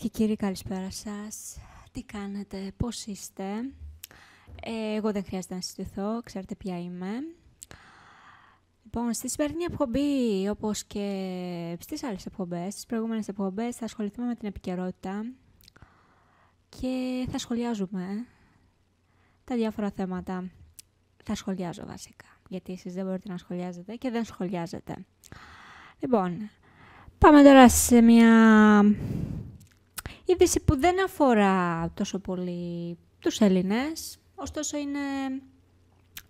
Κυρίες και κύριοι, καλησπέρα σας. Τι κάνετε, πώς είστε; Ε, εγώ δεν χρειάζεται να συστηθώ, ξέρετε ποια είμαι. Λοιπόν, στη σημερινή εκπομπή, όπως και στις άλλες εκπομπές, στις προηγούμενες εκπομπές, θα ασχοληθούμε με την επικαιρότητα και θα σχολιάζουμε τα διάφορα θέματα. Θα σχολιάζω βασικά, γιατί εσείς δεν μπορείτε να σχολιάζετε και δεν σχολιάζετε. Λοιπόν, πάμε τώρα σε μια είδηση που δεν αφορά τόσο πολύ τους Έλληνες, ωστόσο είναι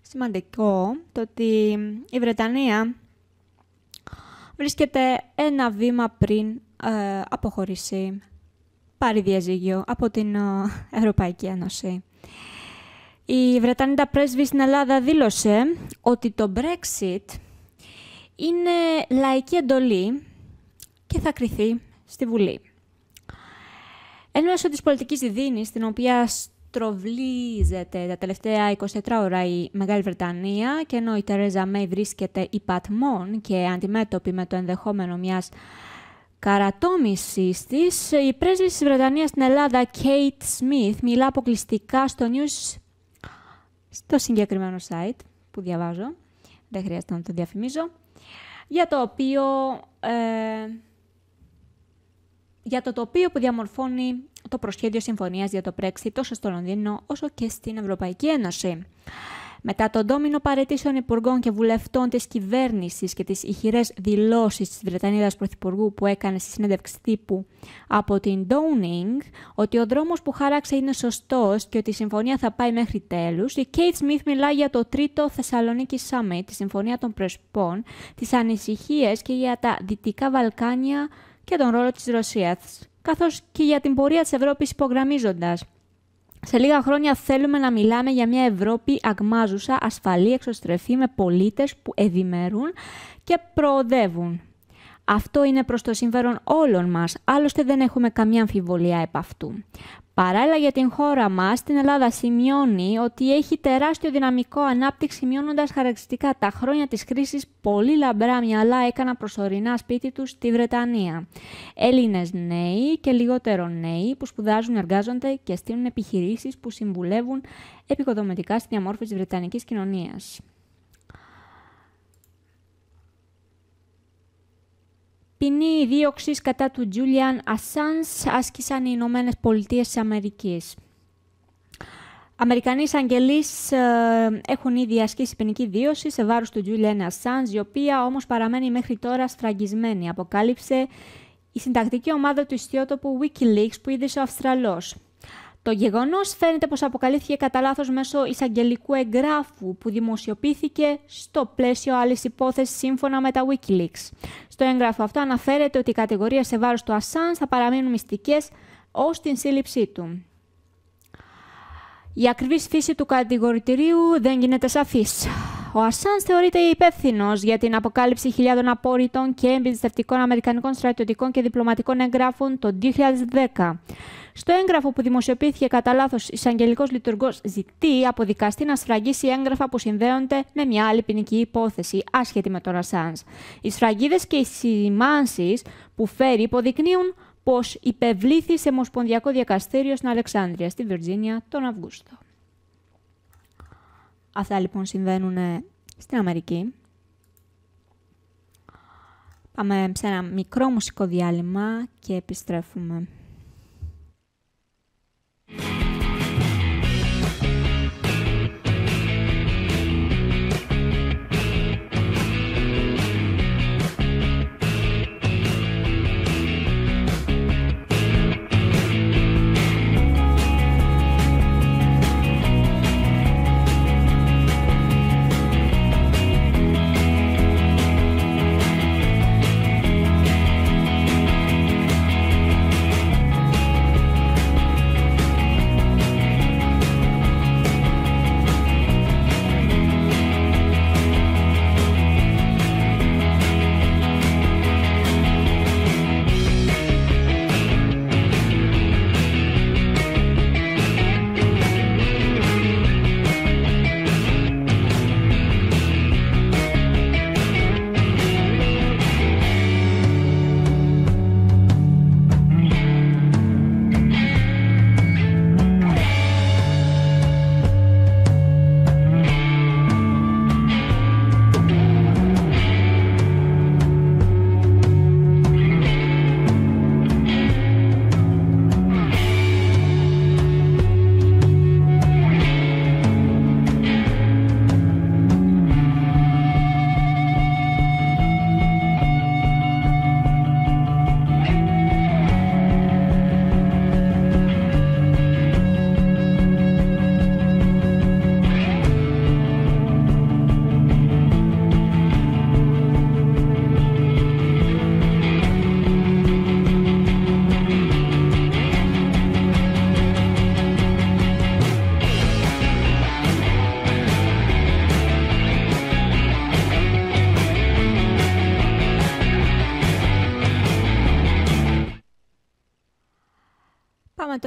σημαντικό το ότι η Βρετανία βρίσκεται ένα βήμα πριν ε, αποχωρήσει, πάρει διαζύγιο από την ε, Ευρωπαϊκή Ένωση. Η Βρετανίδα πρέσβη στην Ελλάδα δήλωσε ότι το Brexit είναι λαϊκή εντολή και θα κριθεί στη Βουλή. Εν μέσω της πολιτικής δίνης, την οποία στροβλίζεται τα τελευταία 24 ώρα η Μεγάλη Βρετανία και ενώ η Τερέζα Μέη βρίσκεται υπατμών και αντιμέτωπη με το ενδεχόμενο μιας καρατόμησης της, η πρέσβης της Βρετανίας στην Ελλάδα, Kate Smith, μιλά αποκλειστικά στο news στο συγκεκριμένο site που διαβάζω, δεν χρειάζεται να το διαφημίζω, για το οποίο... Ε, για το τοπίο που διαμορφώνει το προσχέδιο συμφωνίας για το Brexit τόσο στο Λονδίνο όσο και στην Ευρωπαϊκή Ένωση. Μετά τον ντόμινο παρετήσεων υπουργών και βουλευτών της κυβέρνησης και τις ηχηρές δηλώσεις της Βρετανίδας Πρωθυπουργού που έκανε στη συνέντευξη τύπου από την Downing ότι ο δρόμος που χάραξε είναι σωστός και ότι η συμφωνία θα πάει μέχρι τέλους, η Kate Smith μιλά για το τρίτο Θεσσαλονίκη Summit, τη Συμφωνία των Πρεσπών, τις ανησυχίες και για τα Δυτικά Βαλκάνια και τον ρόλο της Ρωσίας, καθώς και για την πορεία της Ευρώπης υπογραμμίζοντας. Σε λίγα χρόνια θέλουμε να μιλάμε για μια Ευρώπη αγμάζουσα, ασφαλή, εξωστρεφή, με πολίτες που ευημερούν και προοδεύουν. Αυτό είναι προς το συμφέρον όλων μας, άλλωστε δεν έχουμε καμία αμφιβολία επ' αυτού. Παράλληλα για την χώρα μας, την Ελλάδα σημειώνει ότι έχει τεράστιο δυναμικό ανάπτυξη, μειώνοντας χαρακτηριστικά τα χρόνια της κρίσης πολύ λαμπρά μυαλά έκαναν προσωρινά σπίτι τους στη Βρετανία. Έλληνες νέοι και λιγότερο νέοι που σπουδάζουν, εργάζονται και στείλουν επιχειρήσεις που συμβουλεύουν επικοδομητικά στη διαμόρφωση της Βρετανικής κοινωνίας. Ποινή δίωξης κατά του Τζούλιαν Ασάνς άσκησαν οι Ηνωμένες Πολιτείες της Αμερικής. Αμερικανοί εισαγγελεί ε, έχουν ήδη ασκήσει ποινική δίωση σε βάρος του Τζούλιαν Ασάνς, η οποία όμως παραμένει μέχρι τώρα σφραγισμένη, αποκάλυψε η συντακτική ομάδα του ιστιότοπου Wikileaks που είδησε ο Αυστραλός. Το γεγονός φαίνεται πως αποκαλύφθηκε κατά λάθος μέσω εισαγγελικού εγγράφου που δημοσιοποιήθηκε στο πλαίσιο άλλης υπόθεσης σύμφωνα με τα Wikileaks. Στο έγγραφο αυτό αναφέρεται ότι οι κατηγορίες σε βάρος του Ασάν θα παραμείνουν μυστικές ως την σύλληψή του. Η ακριβής φύση του κατηγορητηρίου δεν γίνεται σαφής. Ο Ασάν θεωρείται υπεύθυνος για την αποκάλυψη χιλιάδων απόρριτων και εμπιστευτικών Αμερικανικών στρατιωτικών και διπλωματικών εγγράφων το 2010. Στο έγγραφο που δημοσιοποιήθηκε κατά λάθος, εισαγγελικός λειτουργός ζητεί από δικαστή να σφραγίσει έγγραφα που συνδέονται με μια άλλη ποινική υπόθεση, άσχετη με τον Ασάν. Οι σφραγίδες και οι σημάνσεις που φέρει υποδεικνύουν πως υπευλήθη σε Ομοσπονδιακό Διακαστήριο στην Αλεξάνδρεια, στη Βιρτζίνια, τον Αυγούστο. Αυτά λοιπόν συμβαίνουν στην Αμερική. Πάμε σε ένα μικρό μουσικό διάλειμμα και επιστρέφουμε.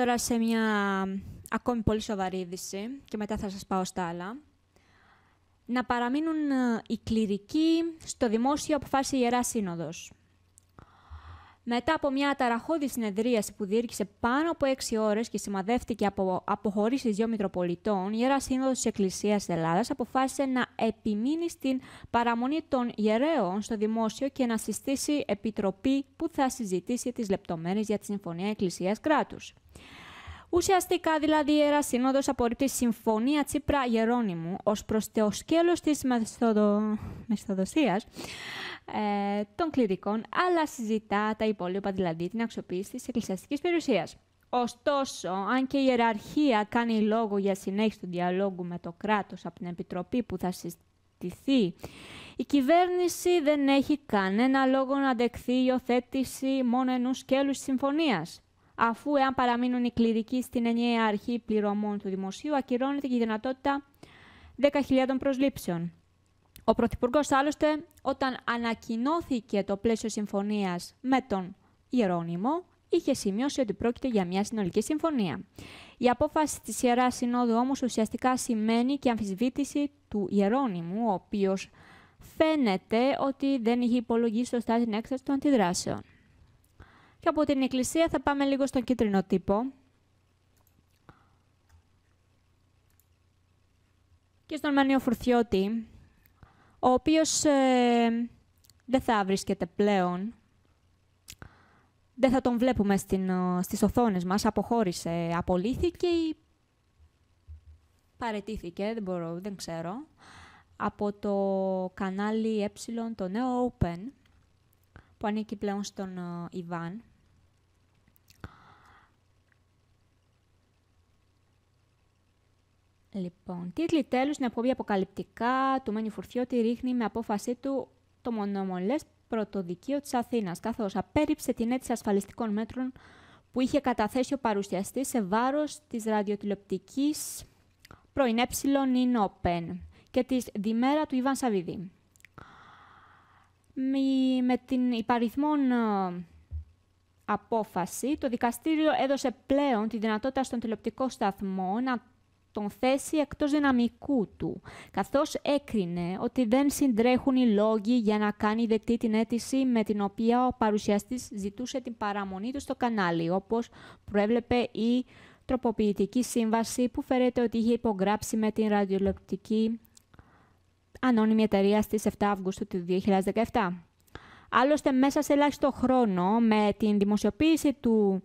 Τώρα σε μια ακόμη πολύ σοβαρή είδηση και μετά θα σας πάω στα άλλα. Να παραμείνουν ε, οι κληρικοί στο δημόσιο αποφάσισε η Ιερά Σύνοδος. Μετά από μια ταραχώδη συνεδρίαση που διήρκησε πάνω από έξι ώρες και σημαδεύτηκε από αποχωρήσεις δύο Μητροπολιτών, η Ιερά Σύνοδος της Εκκλησίας της Ελλάδας αποφάσισε να επιμείνει στην παραμονή των ιερέων στο δημόσιο και να συστήσει επιτροπή που θα συζητήσει τις λεπτομέρειες για τη Συμφωνία Εκκλησίας Κράτους. Ουσιαστικά δηλαδή η Ιερά Σύνοδος απορρίπτει συμφωνία Τσίπρα Γερόνιμου ως προς το σκέλος της μεθοδο... μεθοδοσίας ε, των κληρικών, αλλά συζητά τα υπόλοιπα, δηλαδή την αξιοποίηση της εκκλησιαστικής περιουσίας. Ωστόσο, αν και η ιεραρχία κάνει λόγο για συνέχιση του διαλόγου με το κράτος από την Επιτροπή που θα συστηθεί, η κυβέρνηση δεν έχει κανένα λόγο να δεχθεί η υιοθέτηση μόνο ενός σκέλους της συμφωνίας. Αφού εάν παραμείνουν οι κληρικοί στην ενιαία αρχή πληρωμών του δημοσίου, ακυρώνεται και η δυνατότητα 10.000 προσλήψεων. Ο Πρωθυπουργός άλλωστε, όταν ανακοινώθηκε το πλαίσιο συμφωνίας με τον Ιερώνυμο, είχε σημειώσει ότι πρόκειται για μια συνολική συμφωνία. Η απόφαση της Ιεράς Συνόδου όμως ουσιαστικά σημαίνει και αμφισβήτηση του Ιερώνυμου, ο οποίος φαίνεται ότι δεν είχε υπολογίσει σωστά την έκθεση των αντιδράσεων. Και από την Εκκλησία θα πάμε λίγο στον κίτρινο τύπο. Και στον Μανίο Φουρθιώτη, ο οποίος ε, δεν θα βρίσκεται πλέον, δεν θα τον βλέπουμε στην, στις οθόνες μας, αποχώρησε, απολύθηκε ή παρετήθηκε, δεν μπορώ, δεν ξέρω, από το κανάλι ε, το νέο Open, που ανήκει πλέον στον Ιβάν. Λοιπόν, τίτλοι τέλους στην εκπομπή αποκαλυπτικά του Μένιου Φουρθιώτη ρίχνει με απόφασή του το μονομολές πρωτοδικείο της Αθήνας, καθώς απέρριψε την αίτηση ασφαλιστικών μέτρων που είχε καταθέσει ο παρουσιαστής σε βάρος της ραδιοτηλεοπτικής πρώην ΕΝΟΠΕΝ και της διμέρα του Ιβάν Σαββίδη. Με την υπαριθμόν ε, απόφαση, το δικαστήριο έδωσε πλέον τη δυνατότητα στον τηλεοπτικό σταθμό να τον θέσει εκτός δυναμικού του, καθώς έκρινε ότι δεν συντρέχουν οι λόγοι για να κάνει δεκτή την αίτηση με την οποία ο παρουσιαστής ζητούσε την παραμονή του στο κανάλι, όπως προέβλεπε η τροποποιητική σύμβαση που φέρεται ότι είχε υπογράψει με την ραδιολεπτική ανώνυμη εταιρεία στις 7 Αυγούστου του 2017. Άλλωστε, μέσα σε ελάχιστο χρόνο, με την δημοσιοποίηση του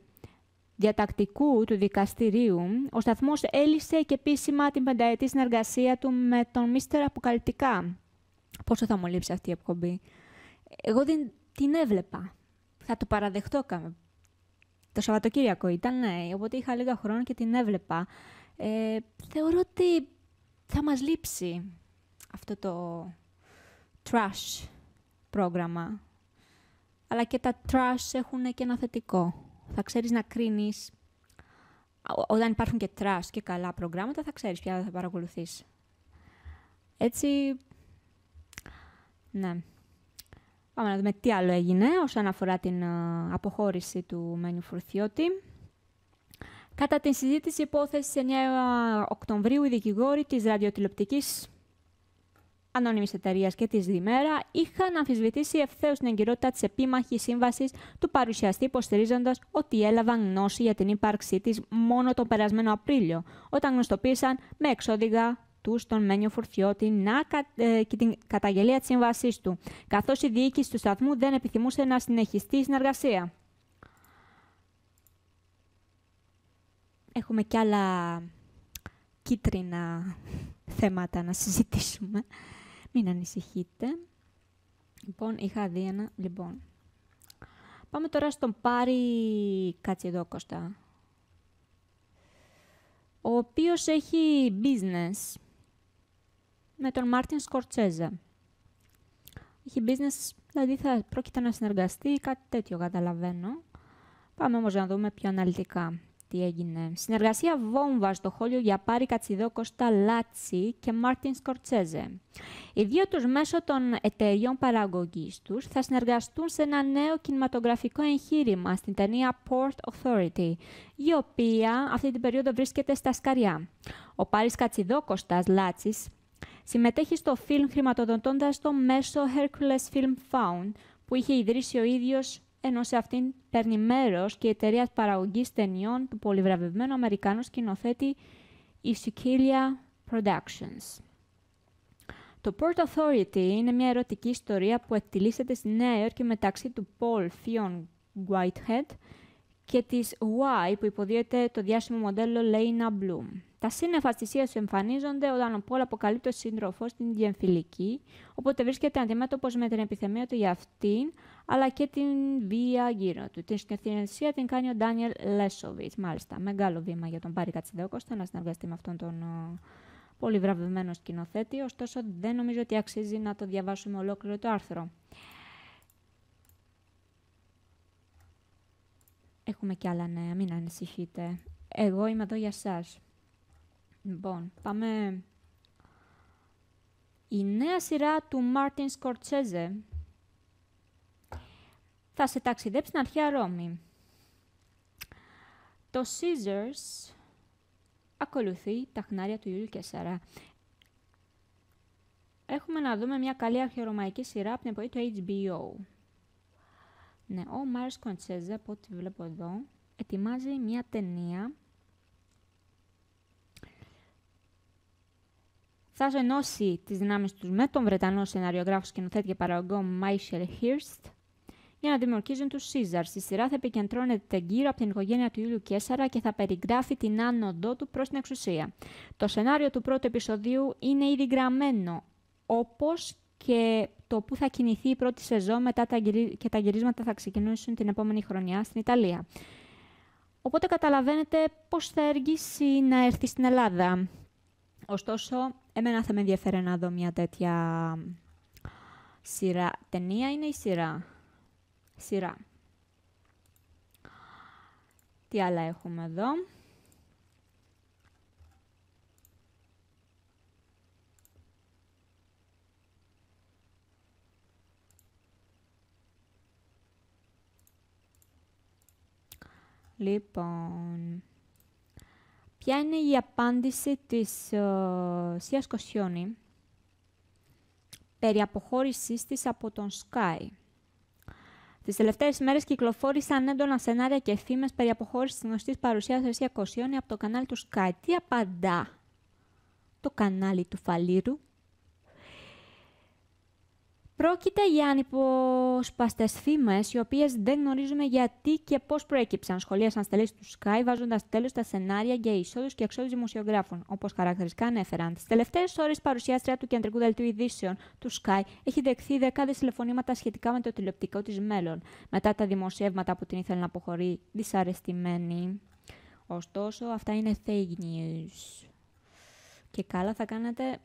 διατακτικού του δικαστηρίου, ο σταθμός έλυσε και επίσημα την πενταετή συνεργασία του με τον Μίστερ Αποκαλυπτικά. Πόσο θα μου λείψει αυτή η εκπομπή; Εγώ δεν την έβλεπα. Θα το παραδεχτώ Το Σαββατοκύριακο ήταν, ναι, οπότε είχα λίγα χρόνια και την έβλεπα. Ε, θεωρώ ότι θα μας λείψει αυτό το trash πρόγραμμα. Αλλά και τα trash έχουν και ένα θετικό θα ξέρεις να κρίνεις. Όταν υπάρχουν και trash και καλά προγράμματα, θα ξέρεις ποια θα παρακολουθείς. Έτσι, ναι. Πάμε να δούμε τι άλλο έγινε όσον αφορά την αποχώρηση του Μένιου Φουρθιώτη. Κατά την συζήτηση υπόθεση 9 Οκτωβρίου, οι δικηγόροι της ραδιοτηλεοπτικής ανώνυμης εταιρείας και της Διμέρα είχαν αμφισβητήσει ευθέως την εγκυρότητα της επίμαχης σύμβασης του παρουσιαστή, υποστηρίζοντας ότι έλαβαν γνώση για την ύπαρξή της μόνο τον περασμένο Απρίλιο, όταν γνωστοποίησαν με εξώδηγα τους στον Μένιο Φουρθιώτη να ε, και την καταγγελία της σύμβασής του, καθώς η διοίκηση του σταθμού δεν επιθυμούσε να συνεχιστεί η συνεργασία. Έχουμε κι άλλα κίτρινα θέματα να συζητήσουμε. Μην ανησυχείτε. Λοιπόν, είχα δει ένα... Λοιπόν, πάμε τώρα στον Πάρη Κατσιδόκοστα, ο οποίος έχει business με τον Μάρτιν Σκορσέζε. Έχει business, δηλαδή θα πρόκειται να συνεργαστεί, κάτι τέτοιο καταλαβαίνω. Πάμε όμως να δούμε πιο αναλυτικά. Τι έγινε. Συνεργασία βόμβα στο Χόλιγουντ για Πάρη Κασιδόκωστα Λάτσι και Μάρτιν Σκορσέζε. Οι δύο τους μέσω των εταιριών παραγωγής τους θα συνεργαστούν σε ένα νέο κινηματογραφικό εγχείρημα στην ταινία Port Authority, η οποία αυτή την περίοδο βρίσκεται στα σκαριά. Ο Πάρης Κατσιδόκοστας Λάτσης συμμετέχει στο φιλμ χρηματοδοτώντας το μέσο Hercules Film Found, που είχε ιδρύσει ο ίδιος ενώ σε αυτήν παίρνει μέρος και η εταιρεία παραγωγής ταινιών του πολυβραβευμένου Αμερικάνου σκηνοθέτη η Sicilia Productions. Το Port Authority είναι μια ερωτική ιστορία που εκτιλήσεται στη Νέα Υόρκη μεταξύ του Paul Fionn Whitehead και της Y που υποδίεται το διάσημο μοντέλο Lena Bloom. Τα σύννεφα στη Σία σου εμφανίζονται όταν ο Πόλ αποκαλεί το σύντροφος στην διεμφυλική, οπότε βρίσκεται αντιμέτωπος με την επιθυμία του για αυτήν, αλλά και την βία γύρω του. Την σκηνοθεσία την κάνει ο Ντάνιελ Λέσοβιτς. Μάλιστα, μεγάλο βήμα για τον Πάρη Κατσιδέκοστα να συνεργαστεί με αυτόν τον πολύ βραβευμένο σκηνοθέτη, ωστόσο δεν νομίζω ότι αξίζει να το διαβάσουμε ολόκληρο το άρθρο. Έχουμε κι άλλα νέα, μην ανησυχείτε. Εγώ είμαι εδώ για σας. Λοιπόν, πάμε... Η νέα σειρά του Μάρτιν Σκορτσέζε θα σε ταξιδέψει στην αρχαία Ρώμη. Το Caesars ακολουθεί τα χνάρια του Ιούλιου Κεσσαρά. Έχουμε να δούμε μια καλή αρχαιορωμαϊκή σειρά από την εποχή του HBO. Ναι, ο Μάρις Σκορτσέζε, από ό,τι βλέπω εδώ, ετοιμάζει μια ταινία θα ενώσει τις δυνάμεις τους με τον Βρετανό σεναριογράφο, σκηνοθέτη και παραγωγό Μάισελ Χίρστ για να δημιουργήσουν τους Σίζαρ. Η σειρά θα επικεντρώνεται γύρω από την οικογένεια του Ιούλιου Κέσσαρα και θα περιγράφει την άνοδό του προς την εξουσία. Το σενάριο του πρώτου επεισοδίου είναι ήδη γραμμένο, όπως και το που θα κινηθεί η πρώτη σεζόν μετά τα και τα γυρίσματα θα ξεκινήσουν την επόμενη χρονιά στην Ιταλία. Οπότε καταλαβαίνετε πώς θα αργήσει να έρθει στην Ελλάδα. Ωστόσο, εμένα θα με ενδιαφέρει να δω μια τέτοια σειρά. Ταινία είναι η σειρά. Σειρά. Τι άλλα έχουμε εδώ; Λοιπόν, Ποια είναι η απάντηση της uh, Σίας Κοσιόνη περί αποχώρησής της από τον Sky; Τις τελευταίες μέρες κυκλοφόρησαν έντονα σενάρια και φήμες περί αποχώρησης της γνωστής παρουσίας Σία Κοσιόνη από το κανάλι του Sky. Τι απαντά το κανάλι του Φαλήρου; Πρόκειται για ανυποσπαστές φήμες, οι οποίες δεν γνωρίζουμε γιατί και πώς προέκυψαν. Σχολίασαν στελέ του Sky, βάζοντας τέλος στα σενάρια για εισόδους και εξόδους δημοσιογράφων, όπως χαρακτηριστικά ανέφεραν. Τις τελευταίες ώρες, η παρουσιάστρια του κεντρικού δελτίου ειδήσεων του Sky έχει δεχθεί δεκάδε τηλεφωνήματα σχετικά με το τηλεοπτικό της μέλλον, μετά τα δημοσιεύματα που την ήθελε να αποχωρεί δυσαρεστημένη. Ωστόσο, αυτά είναι fake news. Και καλά θα κάνετε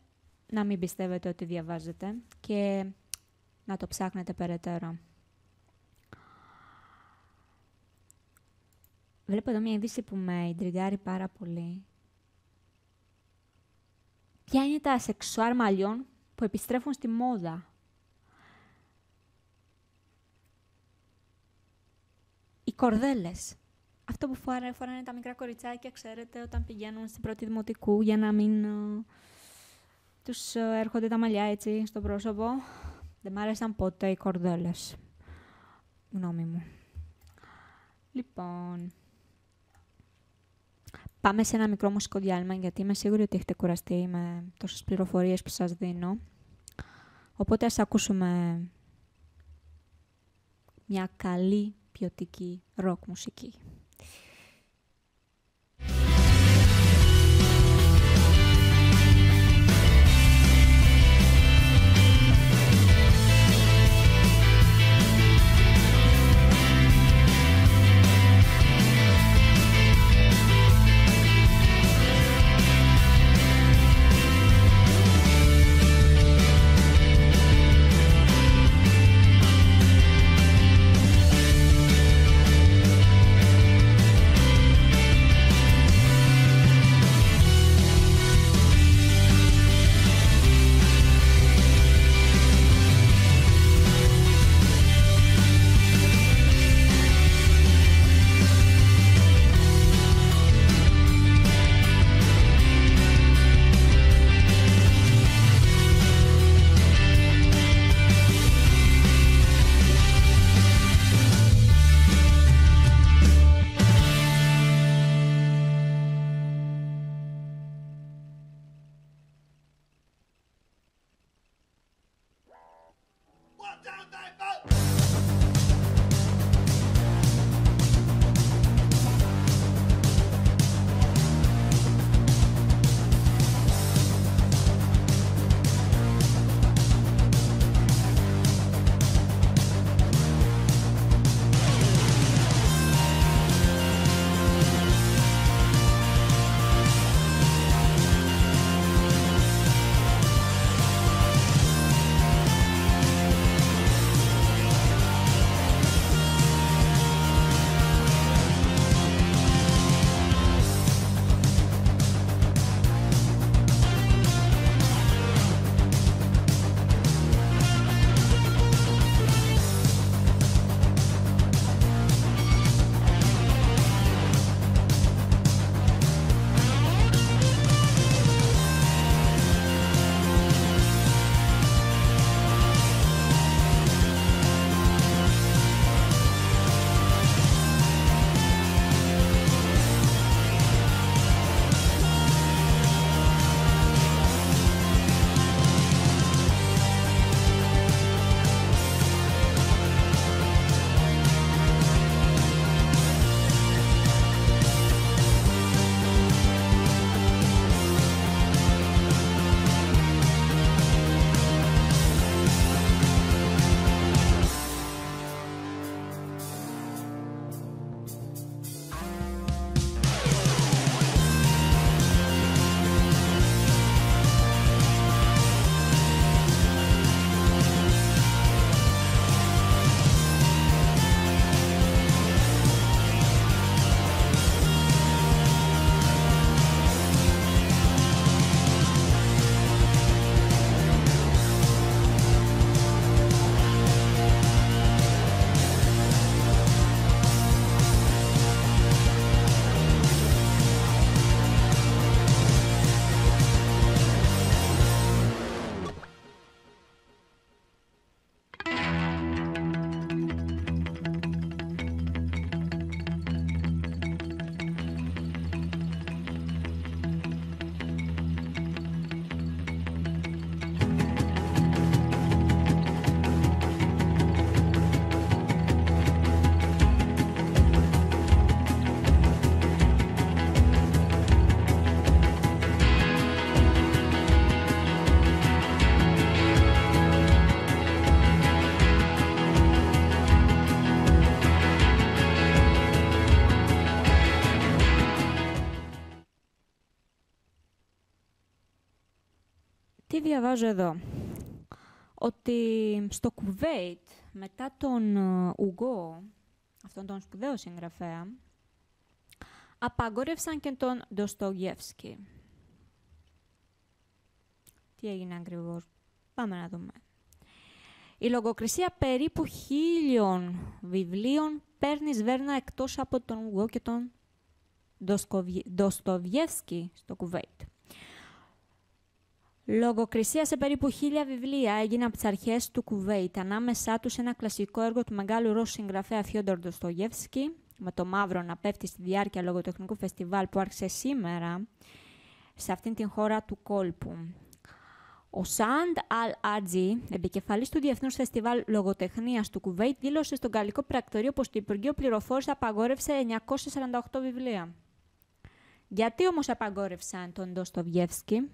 να μην πιστεύετε ότι διαβάζετε και να το ψάχνετε περαιτέρω. Βλέπω εδώ μια είδηση που με ιντριγκάρει πάρα πολύ. Ποια είναι τα σεξουάρ μαλλιών που επιστρέφουν στη μόδα; Οι κορδέλες. Αυτό που φοράνε, τα μικρά κοριτσάκια, ξέρετε, όταν πηγαίνουν στην πρώτη δημοτικού για να μην uh, τους uh, έρχονται τα μαλλιά έτσι στο πρόσωπο. Δεν μ' άρεσαν ποτέ οι κορδέλες. Γνώμη μου. Λοιπόν... Πάμε σε ένα μικρό μουσικό διάλειμμα, γιατί είμαι σίγουρη ότι έχετε κουραστεί με τόσες πληροφορίες που σας δίνω. Οπότε ας ακούσουμε μια καλή ποιοτική ροκ μουσική. Διαβάζω εδώ ότι στο Κουβέιτ, μετά τον Ουγγό, αυτόν τον σπουδαίο συγγραφέα, απαγόρευσαν και τον Ντοστογεύσκη. Τι έγινε ακριβώς; Πάμε να δούμε. Η λογοκρισία περίπου χίλιων βιβλίων παίρνεις σβέρνα εκτός από τον Ουγγό και τον Ντοστοβιεύσκη στο Κουβέιτ. Λογοκρισία σε περίπου χίλια βιβλία έγινε από τις αρχές του Κουβέιτ, ανάμεσά τους ένα κλασικό έργο του μεγάλου Ρώσου συγγραφέα Φιόντορ Ντοστογεύσκη, με το μαύρο να πέφτει στη διάρκεια λογοτεχνικού φεστιβάλ που άρχισε σήμερα σε αυτήν την χώρα του κόλπου. Ο Σαντ Αλ Άτζι, επικεφαλής του Διεθνούς Φεστιβάλ Λογοτεχνίας του Κουβέιτ, δήλωσε στον Γαλλικό Πρακτορείο πως το Υπουργείο Πληροφόρησης απαγόρευσε 948 βιβλία. Γιατί όμως απαγόρευσαν τον Ντοστοβιεύσκη;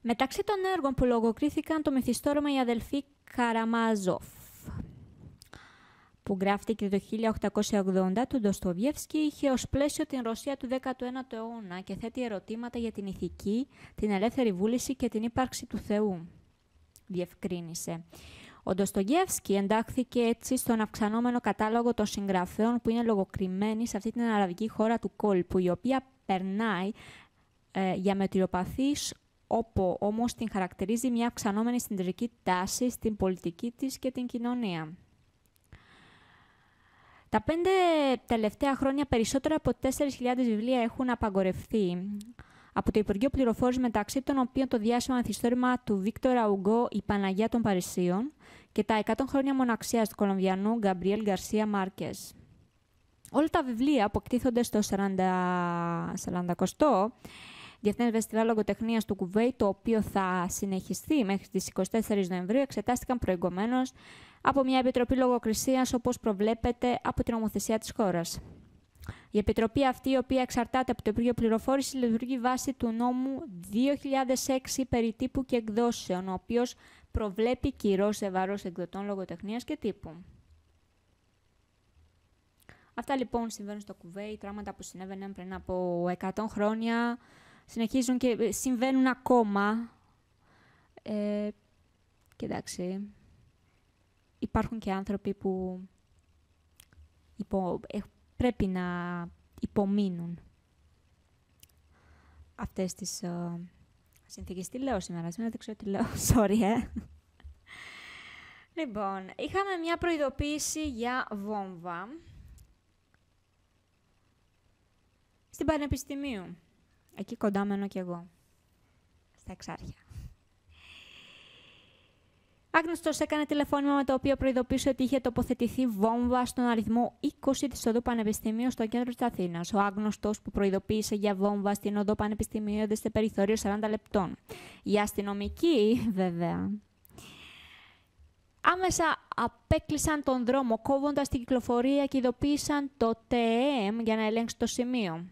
Μεταξύ των έργων που λογοκρίθηκαν το μυθιστόρημα «Οι αδελφοί Καραμάζοφ», που γράφτηκε το 1880 του Ντοστοβιεύσκη, είχε ως πλαίσιο την Ρωσία του 19ου αιώνα και θέτει ερωτήματα για την ηθική, την ελεύθερη βούληση και την ύπαρξη του Θεού. Διευκρίνησε. Ο Ντοστογεύσκη εντάχθηκε έτσι στον αυξανόμενο κατάλογο των συγγραφέων που είναι λογοκριμένοι σε αυτή την αραβική χώρα του κόλπου, η οποία περνάει ε, για μετριοπαθής όπου όμως την χαρακτηρίζει μια αυξανόμενη συντηρική τάση στην πολιτική της και την κοινωνία. Τα πέντε τελευταία χρόνια περισσότερα από 4.000 βιβλία έχουν απαγορευτεί από το Υπουργείο Πληροφόρησης μεταξύ των οποίων το διάσημο ανθιστόρημα του Βίκτορα Ουγκό «Η Παναγία των Παρισίων» και τα 100 χρόνια μοναξίας του Κολομβιανού Γκαμπριέλ Γκαρσία Μάρκες. Όλα τα βιβλία που εκτίθονται στο 40, 40 Διεθνές Φεστιβάλ Λογοτεχνίας του Κουβέι, το οποίο θα συνεχιστεί μέχρι τις 24 Νοεμβρίου, εξετάστηκαν προηγουμένως από μια επιτροπή λογοκρισίας, όπως προβλέπεται από την νομοθεσία της χώρας. Η επιτροπή αυτή, η οποία εξαρτάται από το Υπουργείο Πληροφόρησης, λειτουργεί βάσει του νόμου 2006 περί τύπου και εκδόσεων, ο οποίος προβλέπει κυρώ σε βάρος εκδοτών λογοτεχνίας και τύπου. Αυτά λοιπόν συμβαίνουν στο Κουβέι, πράγματα που συνέβαιναν πριν από 100 χρόνια, συνεχίζουν και ε, συμβαίνουν ακόμα. Ε, και εντάξει, υπάρχουν και άνθρωποι που υπο, ε, πρέπει να υπομείνουν αυτές τις uh, συνθήκες. Τι λέω σήμερα, σήμερα δεν ξέρω τι λέω, sorry, ε. Λοιπόν, είχαμε μια προειδοποίηση για βόμβα στην Πανεπιστημίου. Εκεί κοντά μένω κι εγώ. Στα εξάρχεια. Άγνωστος έκανε τηλεφώνημα με το οποίο προειδοποίησε ότι είχε τοποθετηθεί βόμβα στον αριθμό 20 της Οδού Πανεπιστημίου στο κέντρο της Αθήνας. Ο άγνωστος που προειδοποίησε για βόμβα στην Οδό Πανεπιστημίου έδωσε σε περιθώριο 40 λεπτών. Οι αστυνομικοί, βέβαια, άμεσα απέκλεισαν τον δρόμο, κόβοντας την κυκλοφορία και ειδοποίησαν το ΤΕΕΜ για να ελέγξει το σημείο.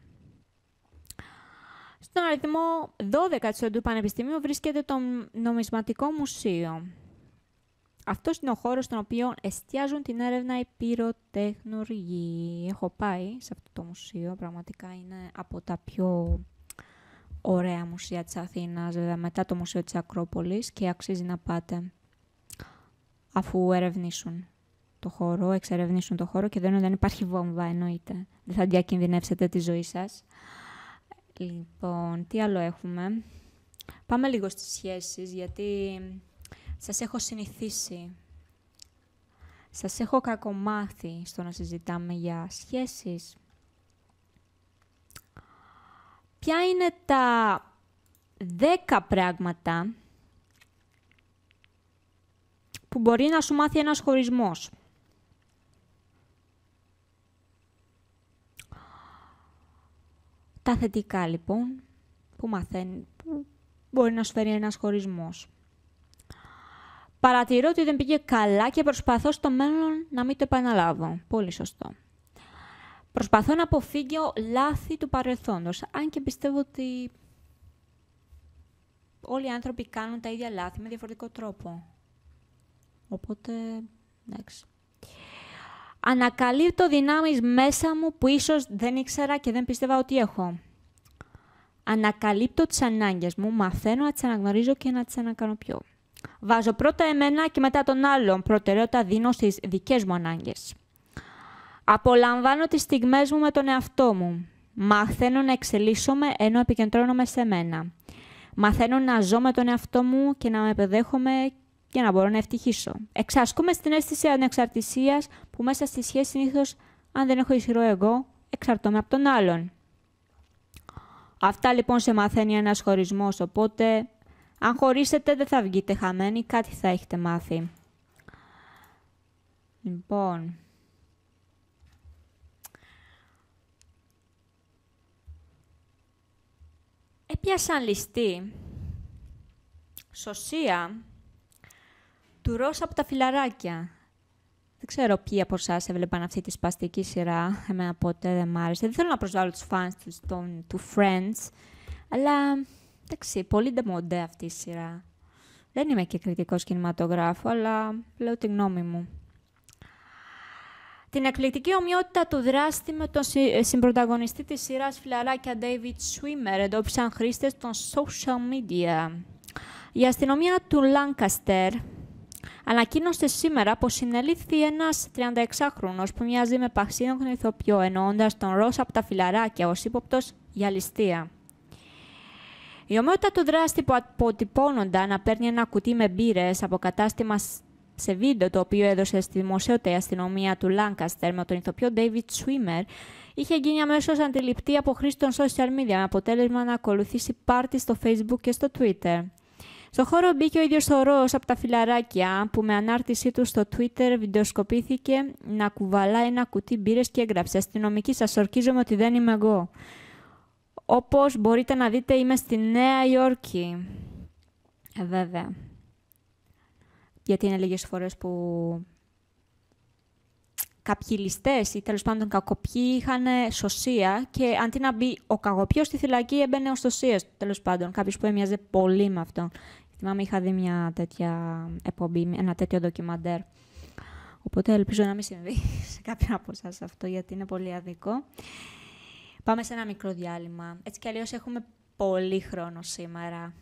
Στον αριθμό 12 του Πανεπιστημίου βρίσκεται το Νομισματικό Μουσείο. Αυτός είναι ο χώρος στον οποίο εστιάζουν την έρευνα οι πυροτεχνουργοί. Έχω πάει σε αυτό το μουσείο, πραγματικά είναι από τα πιο ωραία μουσεία της Αθήνας, βέβαια μετά το Μουσείο της Ακρόπολης και αξίζει να πάτε αφού ερευνήσουν το χώρο, εξερευνήσουν το χώρο και δεν, δεν υπάρχει βόμβα εννοείται. Δεν θα διακινδυνεύσετε τη ζωή σας. Λοιπόν, τι άλλο έχουμε; Πάμε λίγο στις σχέσεις, γιατί σας έχω συνηθίσει. Σας έχω κακομάθει στο να συζητάμε για σχέσεις. Ποια είναι τα δέκα πράγματα που μπορεί να σου μάθει ένας χωρισμός; Τα θετικά λοιπόν που μαθαίνει, που μπορεί να σου φέρει ένας χωρισμός. Παρατηρώ ότι δεν πήγε καλά και προσπαθώ στο μέλλον να μην το επαναλάβω. Πολύ σωστό. Προσπαθώ να αποφύγω λάθη του παρελθόντος, αν και πιστεύω ότι όλοι οι άνθρωποι κάνουν τα ίδια λάθη με διαφορετικό τρόπο. Οπότε, εντάξει. Ανακαλύπτω δυνάμεις μέσα μου που ίσως δεν ήξερα και δεν πίστευα ότι έχω. Ανακαλύπτω τις ανάγκες μου, μαθαίνω να τις αναγνωρίζω και να τις ανακανοποιώ. Βάζω πρώτα εμένα και μετά τον άλλον. Προτεραιότητα δίνω στις δικές μου ανάγκες. Απολαμβάνω τις στιγμές μου με τον εαυτό μου. Μαθαίνω να εξελίσσομαι ενώ επικεντρώνομαι σε μένα. Μαθαίνω να ζω με τον εαυτό μου και να με επεδέχομαι για να μπορώ να ευτυχήσω. Εξασκούμε στην αίσθηση ανεξαρτησίας που μέσα στη σχέση συνήθως, αν δεν έχω ισχυρό εγώ, εξαρτώμαι από τον άλλον. Αυτά λοιπόν σε μαθαίνει ένας χωρισμός, οπότε αν χωρίσετε δεν θα βγείτε χαμένοι, κάτι θα έχετε μάθει. Λοιπόν... Έπιασαν ληστή σωσία του Ρώσα από τα φιλαράκια. Δεν ξέρω ποιοι από εσάς έβλεπαν αυτή τη σπαστική σειρά. Εμένα ποτέ δεν μ' άρεσε. Δεν θέλω να προσβάλλω τους fans τους, του Friends, αλλά εντάξει, πολύ ντεμοντέ αυτή η σειρά. Δεν είμαι και κριτικός κινηματογράφου, αλλά λέω τη γνώμη μου. Την εκπληκτική ομοιότητα του δράστη με τον συμπροταγωνιστή της σειράς φιλαράκια David Swimmer εντόπισαν χρήστες των social media. Η αστυνομία του Lancaster ανακοίνωσε σήμερα πως συνελήφθη ένας 36χρονος που μοιάζει με παχσίνοκνο ηθοποιό, εννοώντας τον Ρώσα από τα φιλαράκια ως ύποπτος για ληστεία. Η ομοιότητα του δράστη που αποτυπώνονταν να παίρνει ένα κουτί με μπύρες από κατάστημα σε βίντεο το οποίο έδωσε στη δημοσιότητα η αστυνομία του Lancaster με τον ηθοποιό David Swimmer είχε γίνει αμέσως αντιληπτή από χρήση των social media με αποτέλεσμα να ακολουθήσει πάρτι στο Facebook και στο Twitter. Στο χώρο μπήκε ο ίδιος ο Ρος από τα φιλαράκια, που με ανάρτησή του στο Twitter βιντεοσκοπήθηκε να κουβαλάει ένα κουτί μπύρες και έγραψε «Αστυνομική, σας ορκίζομαι ότι δεν είμαι εγώ». Όπως μπορείτε να δείτε, είμαι στη Νέα Υόρκη. Ε, βέβαια. Γιατί είναι λίγες φορές που κάποιοι ληστές ή τέλος πάντων κακοποιοί είχαν σωσία και αντί να μπει ο κακοποιός στη φυλακή έμπαινε ο σωσίας, τέλος πάντων, κάποιος που έμοιαζε πολύ με αυτόν. Θυμάμαι είχα δει μια τέτοια εκπομπή, ένα τέτοιο ντοκιμαντέρ. Οπότε ελπίζω να μην συμβεί σε κάποιον από εσά αυτό, γιατί είναι πολύ αδικό. Πάμε σε ένα μικρό διάλειμμα. Έτσι κι αλλιώς έχουμε πολύ χρόνο σήμερα.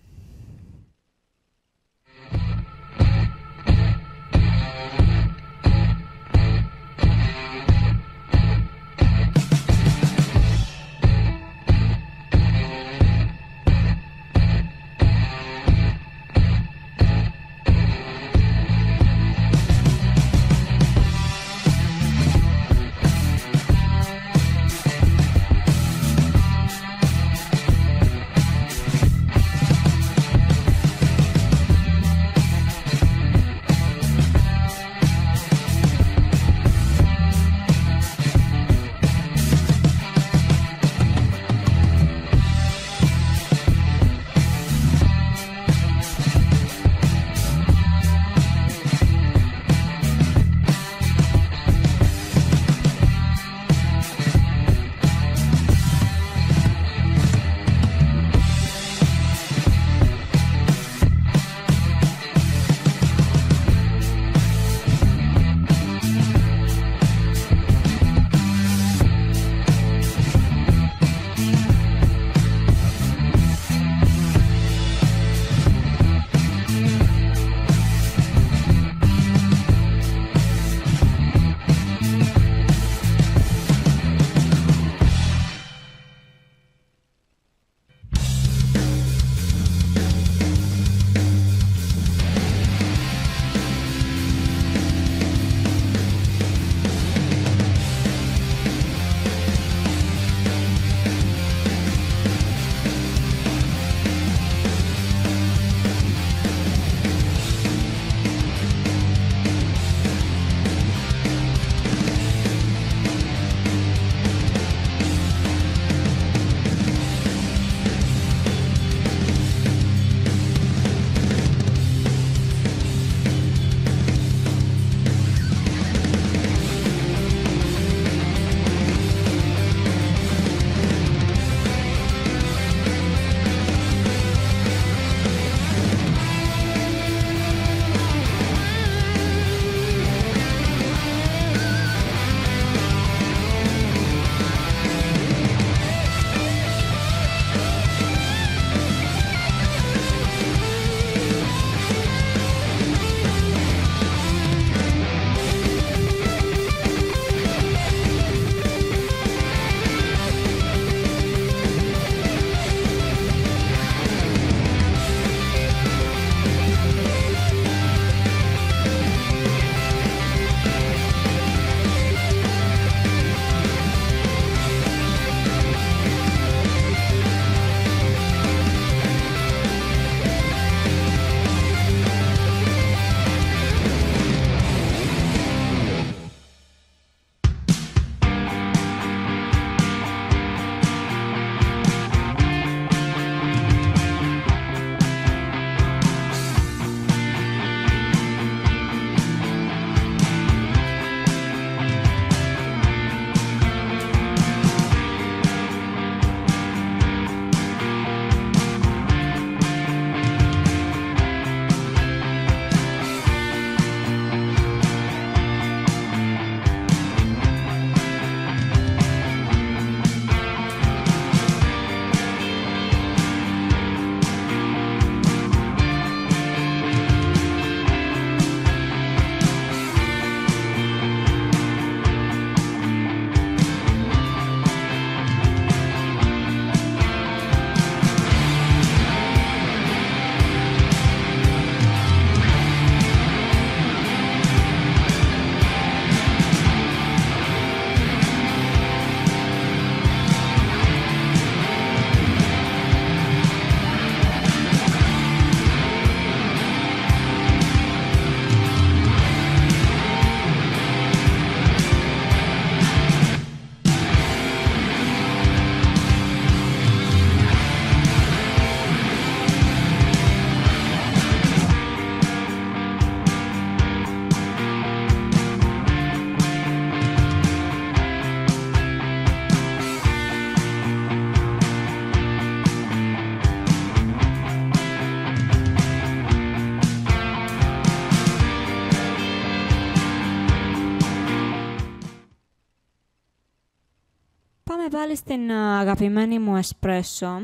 Με βάλει στην αγαπημένη μου εσπρέσο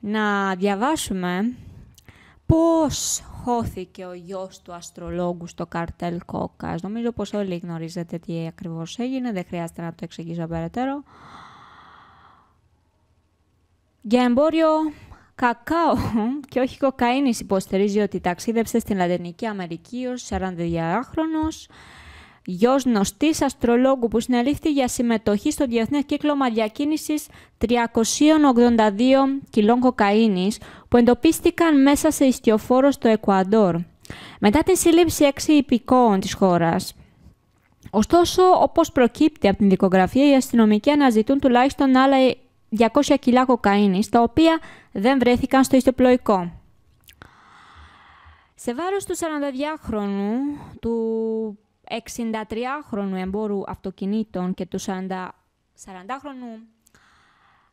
να διαβάσουμε πώς χώθηκε ο γιος του αστρολόγου στο καρτέλ Κόκας. Νομίζω πως όλοι γνωρίζετε τι ακριβώς έγινε, δεν χρειάζεται να το εξηγήσω περαιτέρω. Για εμπόριο κακάο και όχι κοκαίνης υποστηρίζει ότι ταξίδεψε στην Λατινική Αμερική ως 42χρονος, γιος γνωστής αστρολόγου που συνελήφθη για συμμετοχή στο Διεθνές Κύκλωμα Διακίνησης 382 κιλών κοκαίνης που εντοπίστηκαν μέσα σε ιστιοφόρο στο Εκουαντόρ. Μετά την σύλληψη έξι υπηκόων της χώρας, Ωστόσο, όπως προκύπτει από την δικογραφία, οι αστυνομικοί αναζητούν τουλάχιστον άλλα 200 κιλά κοκαίνης, τα οποία δεν βρέθηκαν στο ιστοπλοϊκό. Σε βάρος του 42χρονου, του 63χρονου εμπόρου αυτοκινήτων και του 40χρονου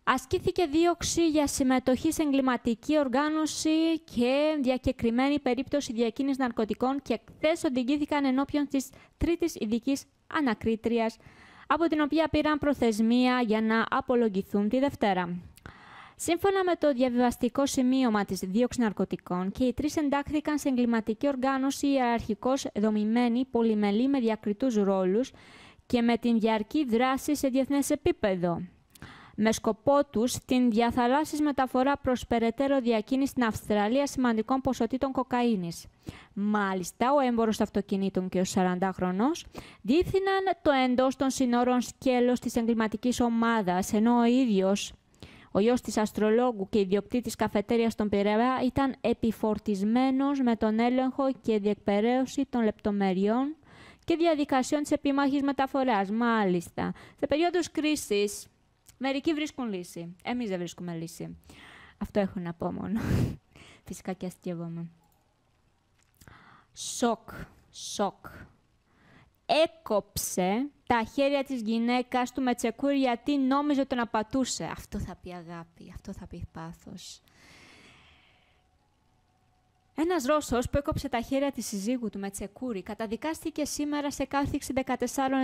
ασκήθηκε δίωξη για συμμετοχή σε εγκληματική οργάνωση και διακεκριμένη περίπτωση διακίνησης ναρκωτικών και χθες οδηγήθηκαν ενώπιον της τρίτης ειδικής ανακρίτριας, από την οποία πήραν προθεσμία για να απολογηθούν τη Δευτέρα. Σύμφωνα με το διαβιβαστικό σημείωμα της δίωξης ναρκωτικών και οι τρεις εντάχθηκαν σε εγκληματική οργάνωση ιεραρχικώς δομημένη, πολυμελή με διακριτούς ρόλους και με την διαρκή δράση σε διεθνές επίπεδο. Με σκοπό τους την διαθαλάσσης μεταφορά προς περαιτέρω διακίνηση στην Αυστραλία σημαντικών ποσοτήτων κοκαίνης. Μάλιστα, ο έμπορος αυτοκινήτων και ο 40χρονος διεύθυναν το εντός των συνόρων σκέλος της εγκληματικής ομάδας, ενώ ο ίδιος ο γιος της αστρολόγου και ιδιοκτήτης καφετέριας των Πειραιά ήταν επιφορτισμένος με τον έλεγχο και διεκπαιρέωση των λεπτομεριών και διαδικασιών της επιμάχης μεταφοράς. Μάλιστα, σε περίοδους κρίσης, μερικοί βρίσκουν λύση. Εμείς δεν βρίσκουμε λύση. Αυτό έχω να πω μόνο. Φυσικά και αστείευομαι. Σοκ. Σοκ έκοψε τα χέρια της γυναίκας του με τσεκούρι γιατί νόμιζε τον απατούσε. Αυτό θα πει αγάπη, αυτό θα πει πάθος. Ένας Ρώσος που έκοψε τα χέρια της συζύγου του με τσεκούρι καταδικάστηκε σήμερα σε κάθιξη 14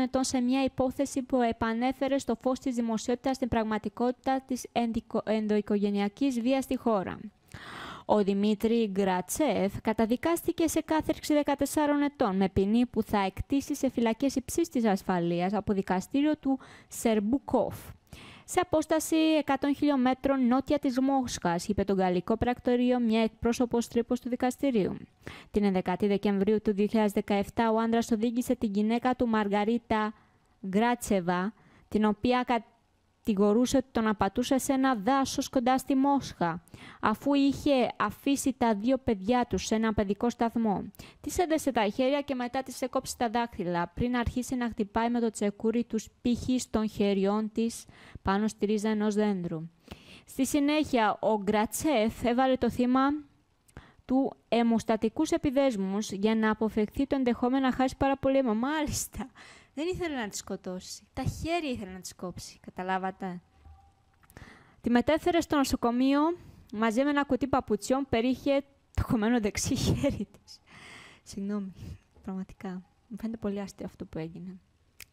ετών σε μια υπόθεση που επανέφερε στο φως της δημοσιότητας την πραγματικότητα της ενδοοικογενειακής βίας στη χώρα. Ο Δημήτρη Γκρατσέφ καταδικάστηκε σε κάθερξη 14 ετών με ποινή που θα εκτίσει σε φυλακές υψής της ασφαλείας από δικαστήριο του Σερμπουκόφ. Σε απόσταση 100 χιλιόμετρων νότια της Μόσχας, είπε το γαλλικό πρακτορείο μια εκπρόσωπος τρίπος του δικαστηρίου. Την 11η Δεκεμβρίου του 2017 ο άντρας οδήγησε την γυναίκα του Μαργαρίτα Γκράτσεβα, την οποία κατηγορούσε ότι τον απατούσε σε ένα δάσος κοντά στη Μόσχα, αφού είχε αφήσει τα δύο παιδιά τους σε ένα παιδικό σταθμό. Της έδεσε τα χέρια και μετά της έκοψε τα δάχτυλα, πριν αρχίσει να χτυπάει με το τσεκούρι τους πύχης των χεριών της πάνω στη ρίζα ενός δέντρου. Στη συνέχεια, ο Γκρατσέφ έβαλε το θύμα του αιμοστατικούς επιδέσμους για να αποφευχθεί το ενδεχόμενο να χάσει πάρα πολύ αίμα. Μάλιστα, δεν ήθελε να τη σκοτώσει. Τα χέρια ήθελε να τη κόψει. Καταλάβατε. Τη μετέφερε στο νοσοκομείο μαζί με ένα κουτί παπουτσιών περίχε το κομμένο δεξί χέρι της. Συγγνώμη, πραγματικά. Μου φαίνεται πολύ αστείο αυτό που έγινε.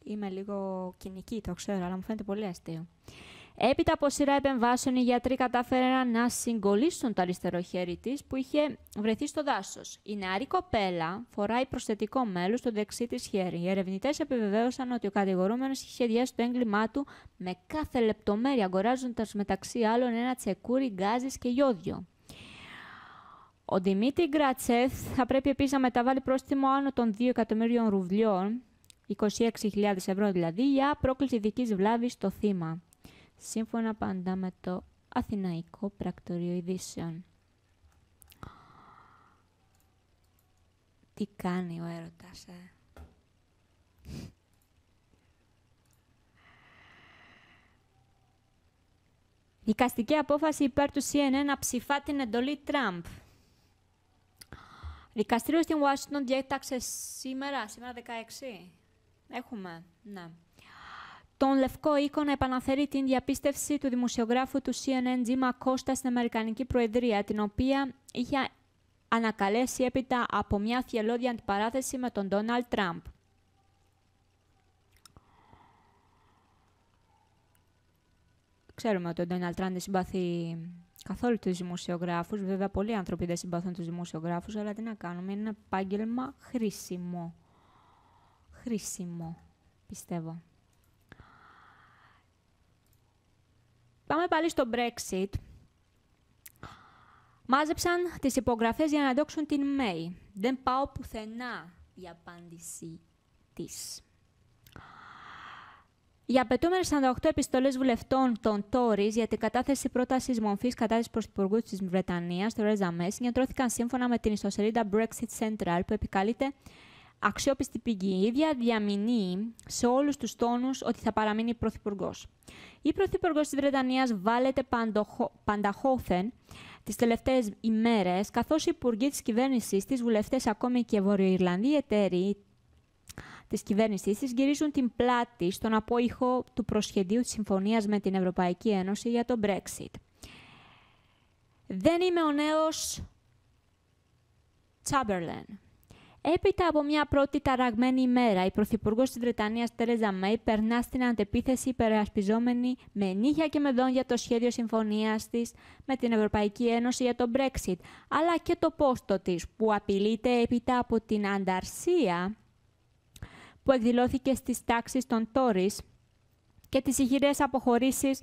Είμαι λίγο κοινική, το ξέρω, αλλά μου φαίνεται πολύ αστείο. Έπειτα από σειρά επεμβάσεων, οι γιατροί κατάφεραν να συγκολήσουν το αριστερό χέρι της που είχε βρεθεί στο δάσος. Η νεαρή κοπέλα φοράει προσθετικό μέλος στο δεξί της χέρι. Οι ερευνητές επιβεβαίωσαν ότι ο κατηγορούμενος είχε σχεδιάσει το έγκλημά του με κάθε λεπτομέρεια, αγοράζοντας μεταξύ άλλων ένα τσεκούρι, γκάζι και ιόδιο. Ο Δημήτρη Γκρατσέφ θα πρέπει επίσης να μεταβάλει πρόστιμο άνω των 2 εκατομμύριων ρουβλιών, 26.000 ευρώ δηλαδή, για πρόκληση ειδική βλάβης στο θύμα σύμφωνα πάντα με το Αθηναϊκό Πρακτορείο Ειδήσεων. Τι κάνει ο έρωτας, ε; Δικαστική απόφαση υπέρ του CNN να ψηφά την εντολή Τραμπ. Δικαστήριο στην Ουάσιγκτον διέταξε σήμερα, σήμερα 16. Έχουμε, ναι τον Λευκό Οίκο να επαναφέρει την διαπίστευση του δημοσιογράφου του CNN Jim Acosta στην Αμερικανική Προεδρία, την οποία είχε ανακαλέσει έπειτα από μια θελώδη αντιπαράθεση με τον Ντόναλτ Τραμπ. Ξέρουμε ότι ο Ντόναλτ Τραντ συμπαθεί καθόλου τους δημοσιογράφους. Βέβαια, πολλοί άνθρωποι δεν συμπαθούν τους δημοσιογράφους, αλλά τι να κάνουμε, είναι ένα επάγγελμα χρήσιμο. Χρήσιμο, πιστεύω. Πάμε πάλι στο Brexit. Μάζεψαν τις υπογραφές για να διώξουν την May. Δεν πάω πουθενά η απάντηση της. Οι απαιτούμενες 48 επιστολές βουλευτών των Tories για την κατάθεση πρότασης μορφής κατά τη Πρωθυπουργού της Βρετανίας, το Ρέζα Μέη, συγκεντρώθηκαν σύμφωνα με την ιστοσελίδα Brexit Central, που επικαλείται αξιόπιστη πηγή. Η ίδια διαμηνεί σε όλους τους τόνους ότι θα παραμείνει πρωθυπουργός. Η πρωθυπουργός της Βρετανίας βάλετε πανταχώθεν τις τελευταίες ημέρες, καθώς οι υπουργοί της κυβέρνησης τη, βουλευτές ακόμη και βορειοϊρλανδοί εταίροι της κυβέρνησής της γυρίζουν την πλάτη στον απόϊχο του προσχεδίου της συμφωνίας με την Ευρωπαϊκή Ένωση για το Brexit. Δεν είμαι ο νέος Τσάμπερλεν. Έπειτα από μια πρώτη ταραγμένη ημέρα, η Πρωθυπουργός της Βρετανίας Τερέζα Μέη περνά στην αντεπίθεση υπερασπιζόμενη με νύχια και με δόντια το σχέδιο συμφωνίας της με την Ευρωπαϊκή Ένωση για το Brexit, αλλά και το πόστο της που απειλείται έπειτα από την ανταρσία που εκδηλώθηκε στις τάξεις των Τόρις και τις ηχηρές αποχωρήσεις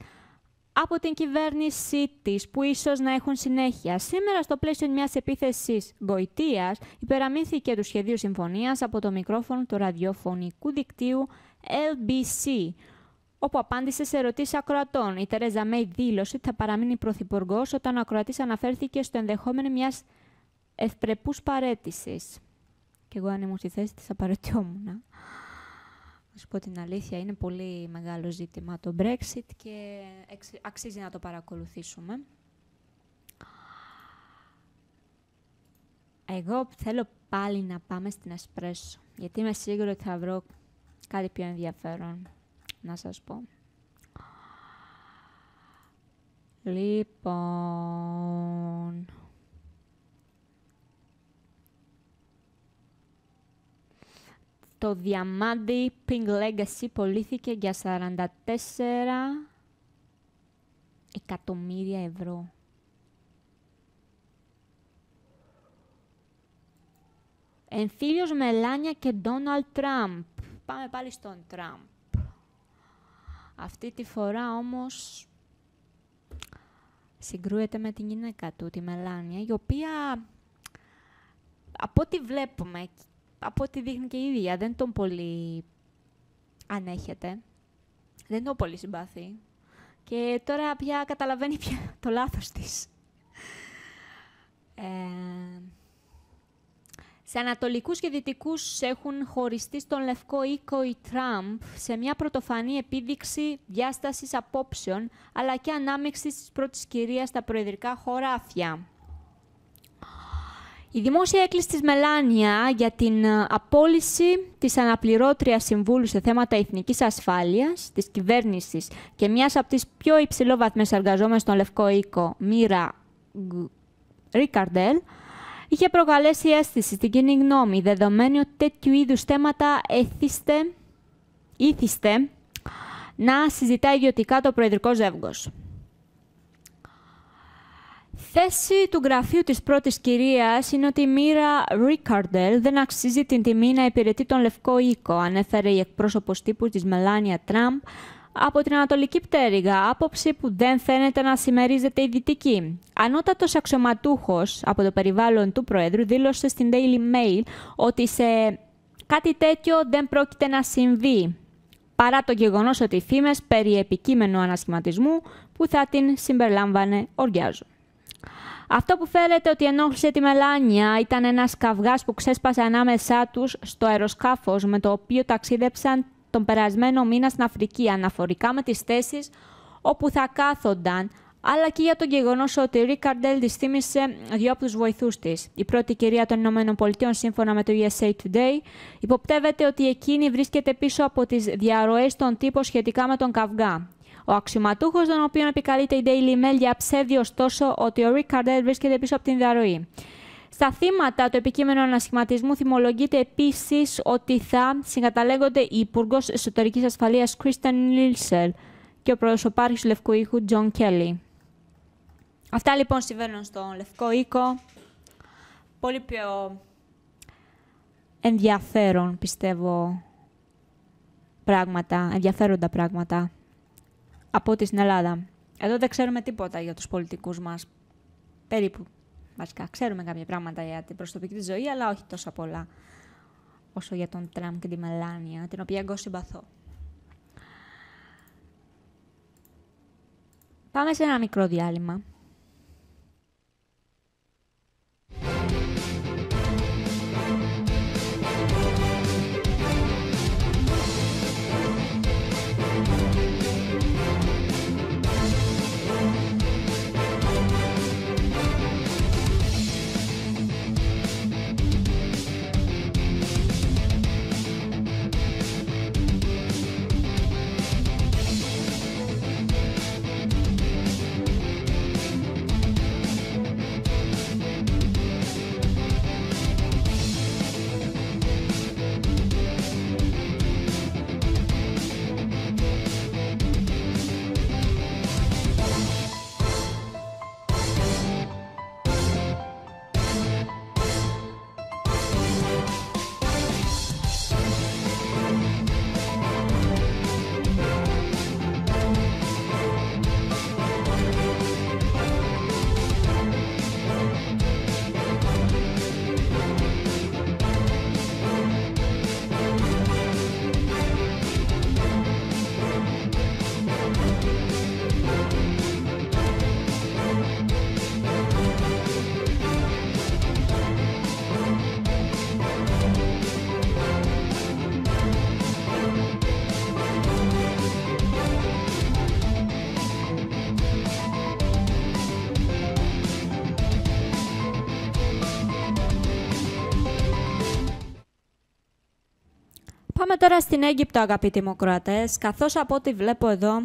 από την κυβέρνησή της, που ίσως να έχουν συνέχεια. Σήμερα, στο πλαίσιο μιας επίθεσης γοητείας, υπεραμείνθηκε του σχεδίου συμφωνίας από το μικρόφωνο του ραδιοφωνικού δικτύου LBC, όπου απάντησε σε ερωτήσεις ακροατών. Η Τερέζα Μέη δήλωσε ότι θα παραμείνει πρωθυπουργός όταν ο ακροατής αναφέρθηκε στο ενδεχόμενο μιας ευπρεπούς παρέτησης. Και εγώ, αν ήμουν στη θέση της, θα παρετιόμουν. Να σου πω την αλήθεια, είναι πολύ μεγάλο ζήτημα το Brexit και αξίζει να το παρακολουθήσουμε. Εγώ θέλω πάλι να πάμε στην Εσπρέσο, γιατί είμαι σίγουρη ότι θα βρω κάτι πιο ενδιαφέρον να σας πω. Λοιπόν... Το διαμάντι Pink Legacy πωλήθηκε για 44 εκατομμύρια ευρώ. Εμφύλιος Μελάνια και Ντόναλτ Τραμπ. Πάμε πάλι στον Τραμπ. Αυτή τη φορά όμως συγκρούεται με την γυναίκα του, τη Μελάνια, η οποία από ό,τι βλέπουμε από ό,τι δείχνει και η ίδια, δεν τον πολύ ανέχεται. Δεν τον πολύ συμπαθεί. Και τώρα πια καταλαβαίνει πια το λάθος της. Ε, σε ανατολικούς και δυτικούς έχουν χωριστεί στον Λευκό Οίκο η Τραμπ σε μια πρωτοφανή επίδειξη διάστασης απόψεων, αλλά και ανάμειξης της πρώτης κυρίας στα προεδρικά χωράφια. Η δημόσια έκκληση της Μελάνια για την ε, απόλυση της αναπληρώτριας συμβούλου σε θέματα εθνικής ασφάλειας, της κυβέρνησης και μιας από τις πιο υψηλόβαθμες εργαζόμενες στον Λευκό Οίκο, Μίρα Ρίκαρντελ, είχε προκαλέσει αίσθηση στην κοινή γνώμη, δεδομένου ότι τέτοιου είδους θέματα έθιστε, ήθιστε να συζητά ιδιωτικά το προεδρικό ζεύγος θέση του γραφείου της πρώτης κυρίας είναι ότι η Μίρα Ρίκαρντελ δεν αξίζει την τιμή να υπηρετεί τον Λευκό Οίκο, ανέφερε η εκπρόσωπος τύπου της Μελάνια Τραμπ από την Ανατολική Πτέρυγα, άποψη που δεν φαίνεται να συμμερίζεται η Δυτική. Ανώτατος αξιωματούχος από το περιβάλλον του Προέδρου δήλωσε στην Daily Mail ότι σε κάτι τέτοιο δεν πρόκειται να συμβεί, παρά το γεγονός ότι οι φήμες περί επικείμενου ανασχηματισμού που θα την συμπεριλάμβανε οριάζουν. Αυτό που φέρεται ότι ενόχλησε τη Μελάνια ήταν ένας καυγάς που ξέσπασε ανάμεσά τους στο αεροσκάφος με το οποίο ταξίδεψαν τον περασμένο μήνα στην Αφρική αναφορικά με τις θέσεις όπου θα κάθονταν αλλά και για το γεγονός ότι η Ρίκαρντελ της θύμισε δύο από τους βοηθούς της. Η πρώτη κυρία των ΗΠΑ, σύμφωνα με το USA Today, υποπτεύεται ότι εκείνη βρίσκεται πίσω από τις διαρροές των τύπων σχετικά με τον καυγά. Ο αξιωματούχος, τον οποίο επικαλείται η Daily Mail, διαψεύδει ωστόσο ότι η Ρικαρντέλ βρίσκεται πίσω από την διαρροή. Στα θύματα του επικείμενου ανασχηματισμού φημολογείται επίσης ότι θα συγκαταλέγονται η Υπουργός Εσωτερικής Ασφαλείας Κρίστεν Νίλσελ και ο προσωπάρχης του Λευκού Οίκου Τζον Κέλλη. Αυτά λοιπόν συμβαίνουν στον Λευκό Οίκο. Πολύ πιο ενδιαφέρον, πιστεύω, πράγματα, ενδιαφέροντα πράγματα από ό,τι στην Ελλάδα. Εδώ δεν ξέρουμε τίποτα για τους πολιτικούς μας. Περίπου. Βασικά, ξέρουμε κάποια πράγματα για την προσωπική της ζωή, αλλά όχι τόσο πολλά όσο για τον Τραμπ και τη Μελάνια, την οποία εγώ συμπαθώ. Πάμε σε ένα μικρό διάλειμμα. Τώρα στην Αίγυπτο, αγαπητοί μου Κροατές, καθώς από ό,τι βλέπω εδώ,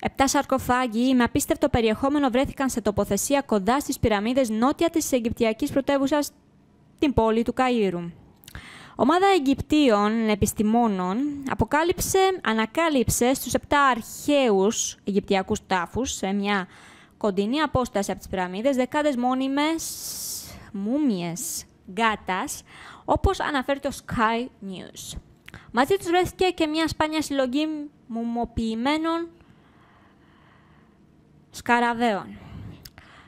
Επτά σαρκοφάγοι με απίστευτο περιεχόμενο βρέθηκαν σε τοποθεσία κοντά στις πυραμίδες νότια της Αιγυπτιακής πρωτεύουσας, την πόλη του Καΐρου. Ομάδα Αιγυπτίων επιστημόνων αποκάλυψε, ανακάλυψε στους επτά αρχαίους Αιγυπτιακούς τάφους σε μια κοντινή απόσταση από τις πυραμίδες δεκάδες μόνιμες μούμιες γκάτας, όπως αναφέρει το Sky News. Μαζί τους βρέθηκε και μια σπάνια συλλογή μουμοποιημένων σκαραβαίων.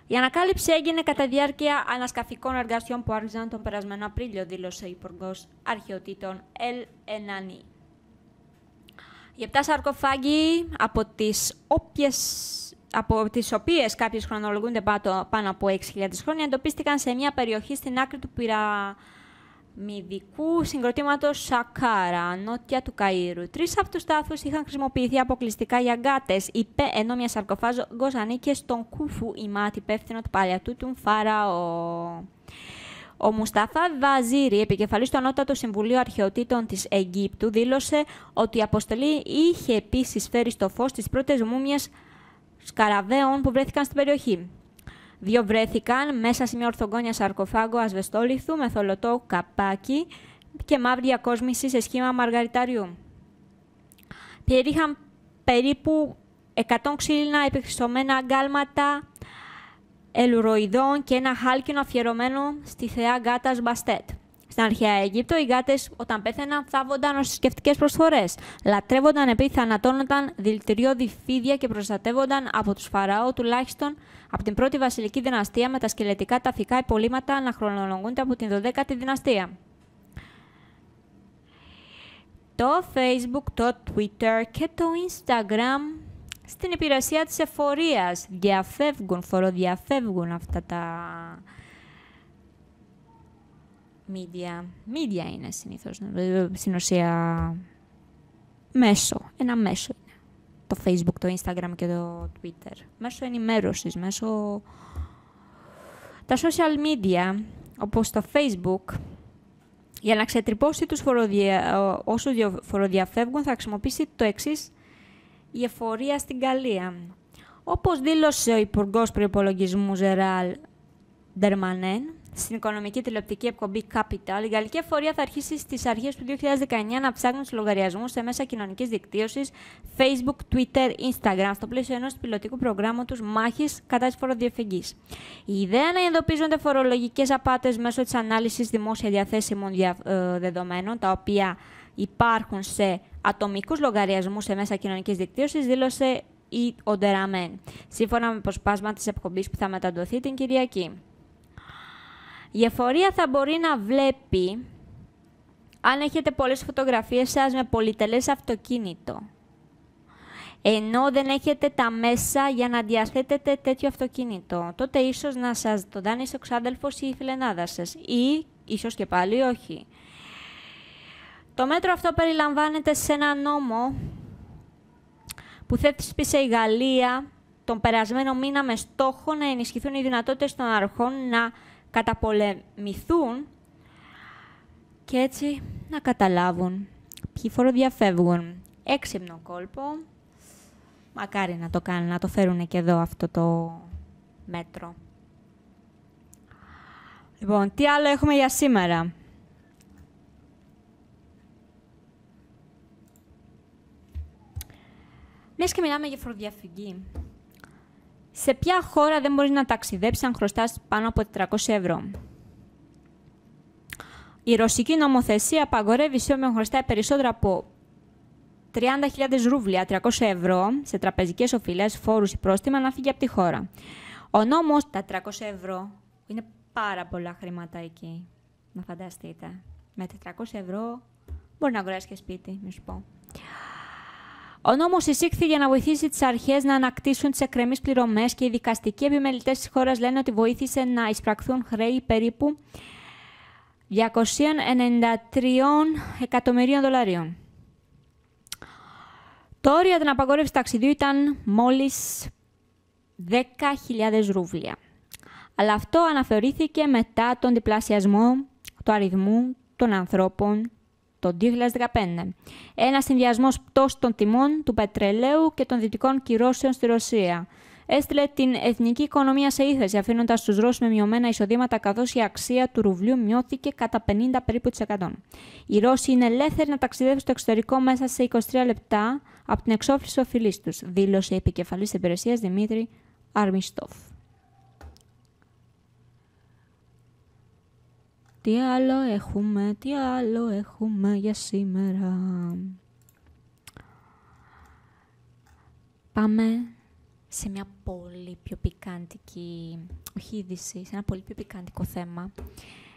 Η ανακάλυψη έγινε κατά διάρκεια ανασκαφικών εργασιών που άρχισαν τον περασμένο Απρίλιο, δήλωσε ο Υπουργός Αρχαιοτήτων Ελ Ενανή. Οι επτά σαρκοφάγοι από τις όποιες από τις οποίες κάποιες χρονολογούνται πάνω από 6.000 χρόνια, εντοπίστηκαν σε μια περιοχή στην άκρη του πυραμιδικού συγκροτήματος Σακάρα, νότια του Καΐρου. Τρεις από τους τάφους είχαν χρησιμοποιηθεί αποκλειστικά για γκάτες, είπε, ενώ μια σαρκοφάγος ανήκε στον Κούφου, ημάτι υπεύθυνο του παλιατού του Φαραώ. Ο Μουσταφά Βαζίρη, επικεφαλής του Ανώτατου Συμβουλίου Αρχαιοτήτων της Αιγύπτου, δήλωσε ότι η αποστολή είχε επίσης φέρει στο φως τις πρώτες μούμιες σκαραβαίων που βρέθηκαν στην περιοχή. Δύο βρέθηκαν μέσα σε μια ορθογόνια σαρκοφάγκο ασβεστόλιθου με θολωτό καπάκι και μαύρη διακόσμηση σε σχήμα μαργαριταριού. Περιείχαν περίπου 100 ξύλινα επιχρυσωμένα αγκάλματα ελουροειδών και ένα χάλκινο αφιερωμένο στη θεά Γκάτας Μπαστέτ. Στην αρχαία Αίγυπτο, οι γάτες όταν πέθαιναν θάβονταν ως θρησκευτικές προσφορές. Λατρεύονταν επειδή θανατώνονταν δηλητηριώδη φίδια και προστατεύονταν από τους Φαραώ τουλάχιστον από την πρώτη βασιλική δυναστεία με τα σκελετικά ταφικά υπολείμματα να χρονολογούνται από την 12η δυναστεία. Το Facebook, το Twitter και το Instagram στην υπηρεσία της εφορίας διαφεύγουν, φοροδιαφεύγουν αυτά τα media. Media είναι συνήθως, στην ουσία μέσο, ένα μέσο είναι. Το Facebook, το Instagram και το Twitter. Μέσω ενημέρωσης, μέσω... Τα social media, όπως το Facebook, για να ξετρυπώσει τους φοροδια... όσους φοροδιαφεύγουν θα χρησιμοποιήσει το εξής η εφορία στην Γαλλία. Όπως δήλωσε ο Υπουργός Προϋπολογισμού Ζεράλ Ντερμανέν, στην οικονομική τηλεοπτική εκπομπή Capital, η γαλλική εφορία θα αρχίσει στις αρχές του 2019 να ψάχνει του λογαριασμούς σε μέσα κοινωνικής δικτύωσης Facebook, Twitter, Instagram, στο πλαίσιο ενός πιλωτικού προγράμματος μάχης κατά της φοροδιαφυγής. Η ιδέα είναι να εντοπίζονται φορολογικές απάτες μέσω της ανάλυσης δημόσια διαθέσιμων δια, ε, δεδομένων, τα οποία υπάρχουν σε ατομικούς λογαριασμούς σε μέσα κοινωνικής δικτύωσης, δήλωσε η Οντεραμέν, σύμφωνα με προσπάσμα της εκπομπής που θα μεταδοθεί την Κυριακή. Η εφορία θα μπορεί να βλέπει αν έχετε πολλές φωτογραφίες σας με πολυτελές αυτοκίνητο. Ενώ δεν έχετε τα μέσα για να διαθέτετε τέτοιο αυτοκίνητο, τότε ίσως να σας το δάνει ο ξάδελφος ή η φιλενάδα σας ή ίσως και πάλι όχι. Το μέτρο αυτό περιλαμβάνεται σε ένα νόμο που θέτει η Γαλλία τον περασμένο μήνα με στόχο να ενισχυθούν οι δυνατότητες των αρχών να καταπολεμηθούν και έτσι να καταλάβουν ποιοι φοροδιαφεύγουν. Έξυπνο κόλπο. Μακάρι να το κάνουν, να το φέρουν και εδώ αυτό το μέτρο. Λοιπόν, τι άλλο έχουμε για σήμερα; Μιας και μιλάμε για φοροδιαφυγή. Σε ποια χώρα δεν μπορείς να ταξιδέψεις αν χρωστάς πάνω από 400 ευρώ; Η ρωσική νομοθεσία απαγορεύει σε όποιον χρωστάει περισσότερα από 30.000 ρούβλια, 300 ευρώ, σε τραπεζικές οφειλές, φόρους ή πρόστιμα να φύγει από τη χώρα. Ο νόμος, τα 300 ευρώ, είναι πάρα πολλά χρήματα εκεί, να φανταστείτε. Με 400 ευρώ μπορεί να αγοράσει και σπίτι, να σου πω. Ο νόμος εισήχθη για να βοηθήσει τις αρχές να ανακτήσουν τις εκκρεμείς πληρωμές και οι δικαστικοί επιμελητές της χώρας λένε ότι βοήθησε να εισπραχθούν χρέη περίπου 293 εκατομμυρίων δολαρίων. Το όριο για την απαγόρευση ταξιδιού ήταν μόλις 10.000 ρούβλια. Αλλά αυτό αναφερήθηκε μετά τον διπλασιασμό του αριθμού των ανθρώπων το 2015. Ένας συνδυασμός πτώσης των τιμών του πετρελαίου και των δυτικών κυρώσεων στη Ρωσία. Έστειλε την εθνική οικονομία σε ύφεση, αφήνοντας τους Ρώσους με μειωμένα εισοδήματα, καθώς η αξία του ρουβλιού μειώθηκε κατά 50 περίπου της 100. Οι Ρώσοι είναι ελεύθεροι να ταξιδεύουν στο εξωτερικό μέσα σε 23 λεπτά από την εξόφληση οφειλής τους, δήλωσε η επικεφαλής υπηρεσίας Δημήτρη Αρμιστόφ. Τι άλλο έχουμε, τι άλλο έχουμε για σήμερα; Πάμε σε μια πολύ πιο πικάντικη, όχι είδηση, σε ένα πολύ πιο πικάντικο θέμα.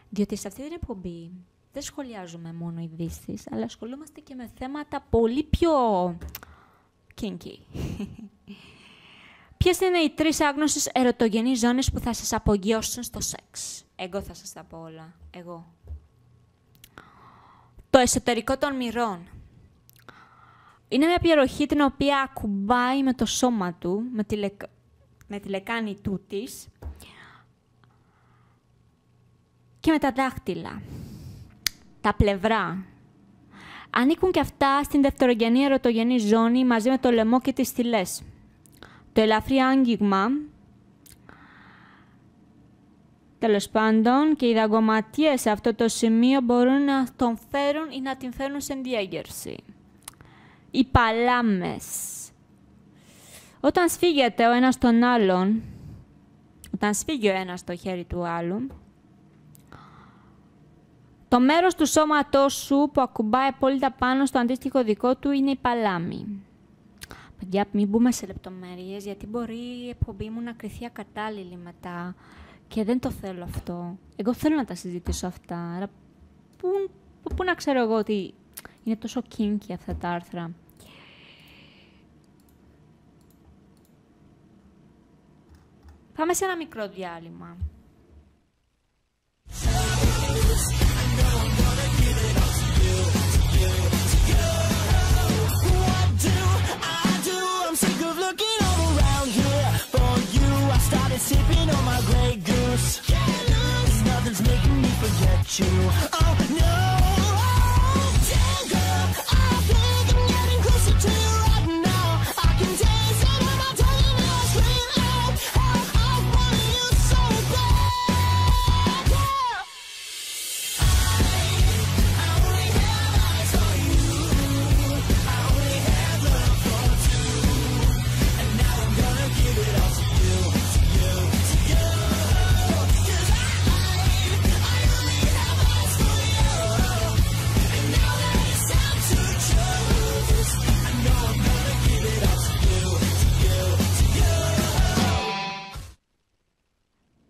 Διότι σε αυτή την εκπομπή δεν σχολιάζουμε μόνο ειδήσεις, αλλά ασχολούμαστε και με θέματα πολύ πιο kinky. Ποιες είναι οι τρεις άγνωσες ερωτογενείς ζώνες που θα σας απογειώσουν στο σεξ; Εγώ θα σας τα πω όλα. Εγώ. Το εσωτερικό των μυρών. Είναι μια περιοχή την οποία ακουμπάει με το σώμα του, με τη, με τη λεκάνη του της και με τα δάχτυλα. Τα πλευρά. Ανήκουν και αυτά στην δευτερογενή ερωτογενή ζώνη μαζί με το λαιμό και τις στυλές. Το ελαφρύ άγγιγμα Τέλος πάντων, και οι δαγκωματίε σε αυτό το σημείο μπορούν να τον φέρουν ή να την φέρουν σε διέγερση. Οι παλάμες. Όταν σφίγγεται ο ένας τον άλλον, όταν σφίγγει ο ένας το χέρι του άλλου, το μέρος του σώματός σου που ακουμπάει απόλυτα πάνω στο αντίστοιχο δικό του είναι η παλάμη. Παιδιά, μην μπούμε σε λεπτομέρειες, γιατί μπορεί η εκπομπή μου να κρυθεί ακατάλληλη μετά. Και δεν το θέλω αυτό. Εγώ θέλω να τα συζητήσω αυτά. Αλλά πού, πού, να ξέρω εγώ ότι είναι τόσο kinky αυτά τα άρθρα. Πάμε σε ένα μικρό διάλειμμα. sipping on my Grey Goose. Nothing's making me forget you. Oh no.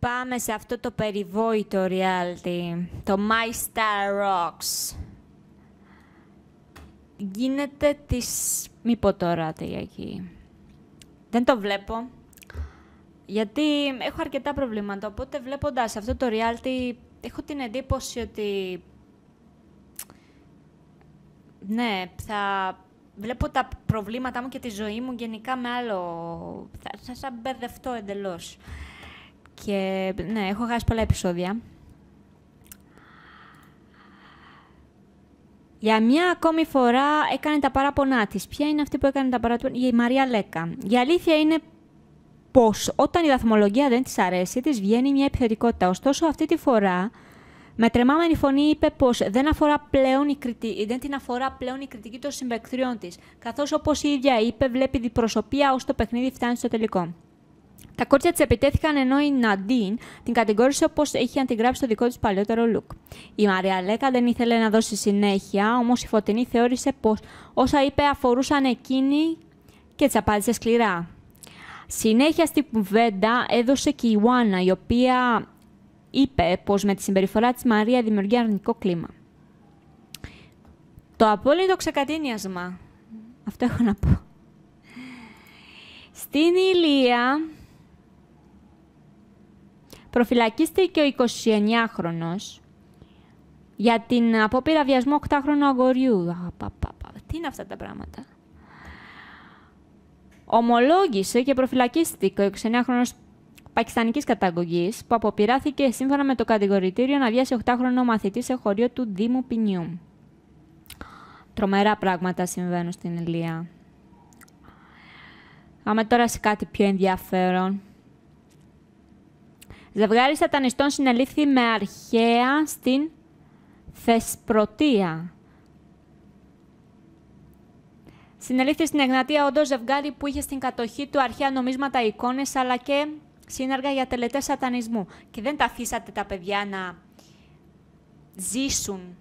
Πάμε σε αυτό το περιβόητο reality, το My Star Rocks. Γίνεται της... Μη πω τώρα τι εκεί. Δεν το βλέπω. Γιατί έχω αρκετά προβλήματα, οπότε βλέποντας αυτό το reality έχω την εντύπωση ότι... Ναι, θα βλέπω τα προβλήματά μου και τη ζωή μου γενικά με άλλο... Θα, θα, μπερδευτώ εντελώς. Και ναι, έχω χάσει πολλά επεισόδια. Για μια ακόμη φορά έκανε τα παράπονά της. Ποια είναι αυτή που έκανε τα παράπονά Η Μαρία Λέκα. Η αλήθεια είναι πως όταν η βαθμολογία δεν της αρέσει, της βγαίνει μια επιθετικότητα. Ωστόσο, αυτή τη φορά, με τρεμάμενη φωνή είπε πως δεν, δεν την αφορά πλέον η κριτική των συμπεκτριών της. Καθώς, όπως η ίδια είπε, βλέπει διπροσωπεία ως το παιχνίδι φτάνει στο τελικό. Τα κόρτσια της επιτέθηκαν ενώ η Ναντίν την κατηγόρησε όπως είχε αντιγράψει το δικό της παλιότερο look. Η Μαρία Λέκα δεν ήθελε να δώσει συνέχεια, όμως η Φωτεινή θεώρησε πως όσα είπε αφορούσαν εκείνη και τη απάντησε σκληρά. Συνέχεια στην κουβέντα έδωσε και η Ιουάννα, η οποία είπε πως με τη συμπεριφορά της Μαρία δημιουργεί αρνητικό κλίμα. Το απόλυτο ξεκατίνιασμα. Αυτό έχω να πω. Στην Ηλία προφυλακίστηκε ο 29χρονος για την απόπειρα βιασμού 8χρονου αγοριού. Τι είναι αυτά τα πράγματα; Ομολόγησε και προφυλακίστηκε ο 29χρονος πακιστανικής καταγωγής που αποπειράθηκε σύμφωνα με το κατηγορητήριο να βιάσει 8χρονο μαθητή σε χωρίο του Δήμου Ποινιού. Τρομερά πράγματα συμβαίνουν στην Ηλία. Πάμε τώρα σε κάτι πιο ενδιαφέρον. Ζευγάρι σατανιστών συνελήφθη με αρχαία στην Θεσπρωτεία. Συνελήφθη στην Εγνατία όντως ζευγάρι που είχε στην κατοχή του αρχαία νομίσματα εικόνες αλλά και σύνεργα για τελετές σατανισμού. Και δεν τα αφήσατε τα παιδιά να ζήσουν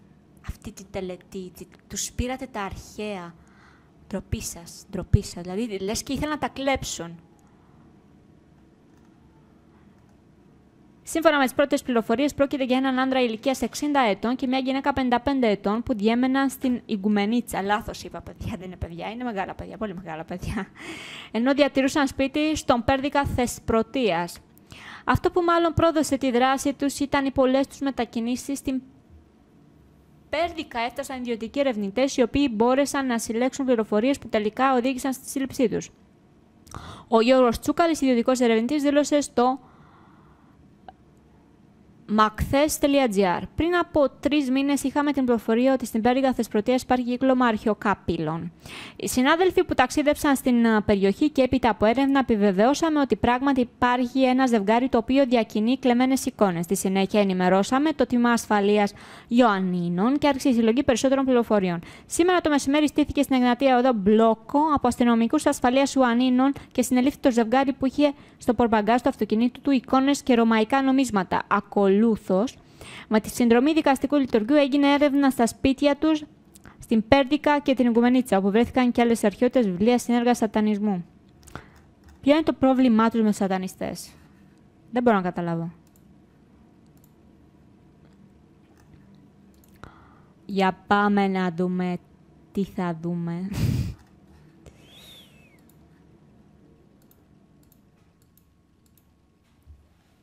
αυτή τη τελετή. Τους πήρατε τα αρχαία. Ντροπή σας, ντροπή σας. Δηλαδή, λες και ήθελαν να τα κλέψουν. Σύμφωνα με τις πρώτες πληροφορίες, πρόκειται για έναν άντρα ηλικίας 60 ετών και μια γυναίκα 55 ετών που διέμεναν στην Ιγκουμενίτσα. Λάθος είπα, παιδιά, δεν είναι παιδιά, είναι μεγάλα παιδιά, πολύ μεγάλα παιδιά. Ενώ διατηρούσαν σπίτι στον Πέρδικα Θεσπρωτεία. Αυτό που μάλλον πρόδωσε τη δράση τους ήταν οι πολλές τους μετακινήσεις στην Πέρδικα. Έφτασαν ιδιωτικοί ερευνητές οι οποίοι μπόρεσαν να συλλέξουν πληροφορίες που τελικά οδήγησαν στη σύλληψή τους. Ο Γιώργος Τσούκαλης, ιδιωτικός ερευνητής, δήλωσε στο macthes.gr. Πριν από τρεις μήνες είχαμε την πληροφορία ότι στην πέργα Θεσπρωτείας υπάρχει κύκλωμα αρχαιοκάπηλων. Οι συνάδελφοι που ταξίδεψαν στην ε, περιοχή και έπειτα από έρευνα επιβεβαιώσαμε ότι πράγματι υπάρχει ένα ζευγάρι το οποίο διακινεί κλεμμένες εικόνες. Στη συνέχεια ενημερώσαμε το τμήμα ασφαλείας Ιωαννίνων και άρχισε η συλλογή περισσότερων πληροφοριών. Σήμερα το μεσημέρι στήθηκε στην Εγνατία Οδό μπλόκο από αστυνομικούς ασφαλείας Ιωαννίνων και συνελήφθη το ζευγάρι που είχε στο πορμπαγκάζ του αυτοκινήτου του εικόνες και ρωμαϊκά νομίσματα. Ακολούθως, με τη συνδρομή δικαστικού λειτουργίου έγινε έρευνα στα σπίτια τους στην Πέρδικα και την Ιγκουμενίτσα, όπου βρέθηκαν και άλλες αρχαιότητες βιβλίας συνέργα σατανισμού. Ποιο είναι το πρόβλημά τους με σατανιστές; Δεν μπορώ να καταλάβω. Για πάμε να δούμε τι θα δούμε.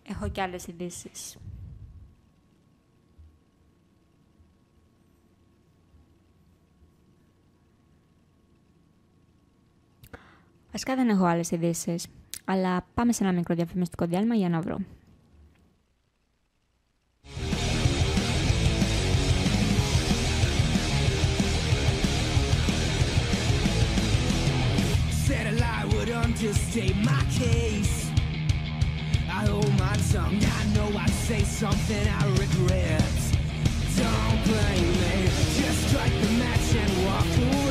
Έχω και άλλες ειδήσεις. Βασικά δεν έχω άλλες ειδήσει, αλλά πάμε σε ένα μικρό διαφημιστικό διάλειμμα για να βρω. my case. I hold my tongue. I know I say something I regret. Don't blame me. Just strike the match and walk away.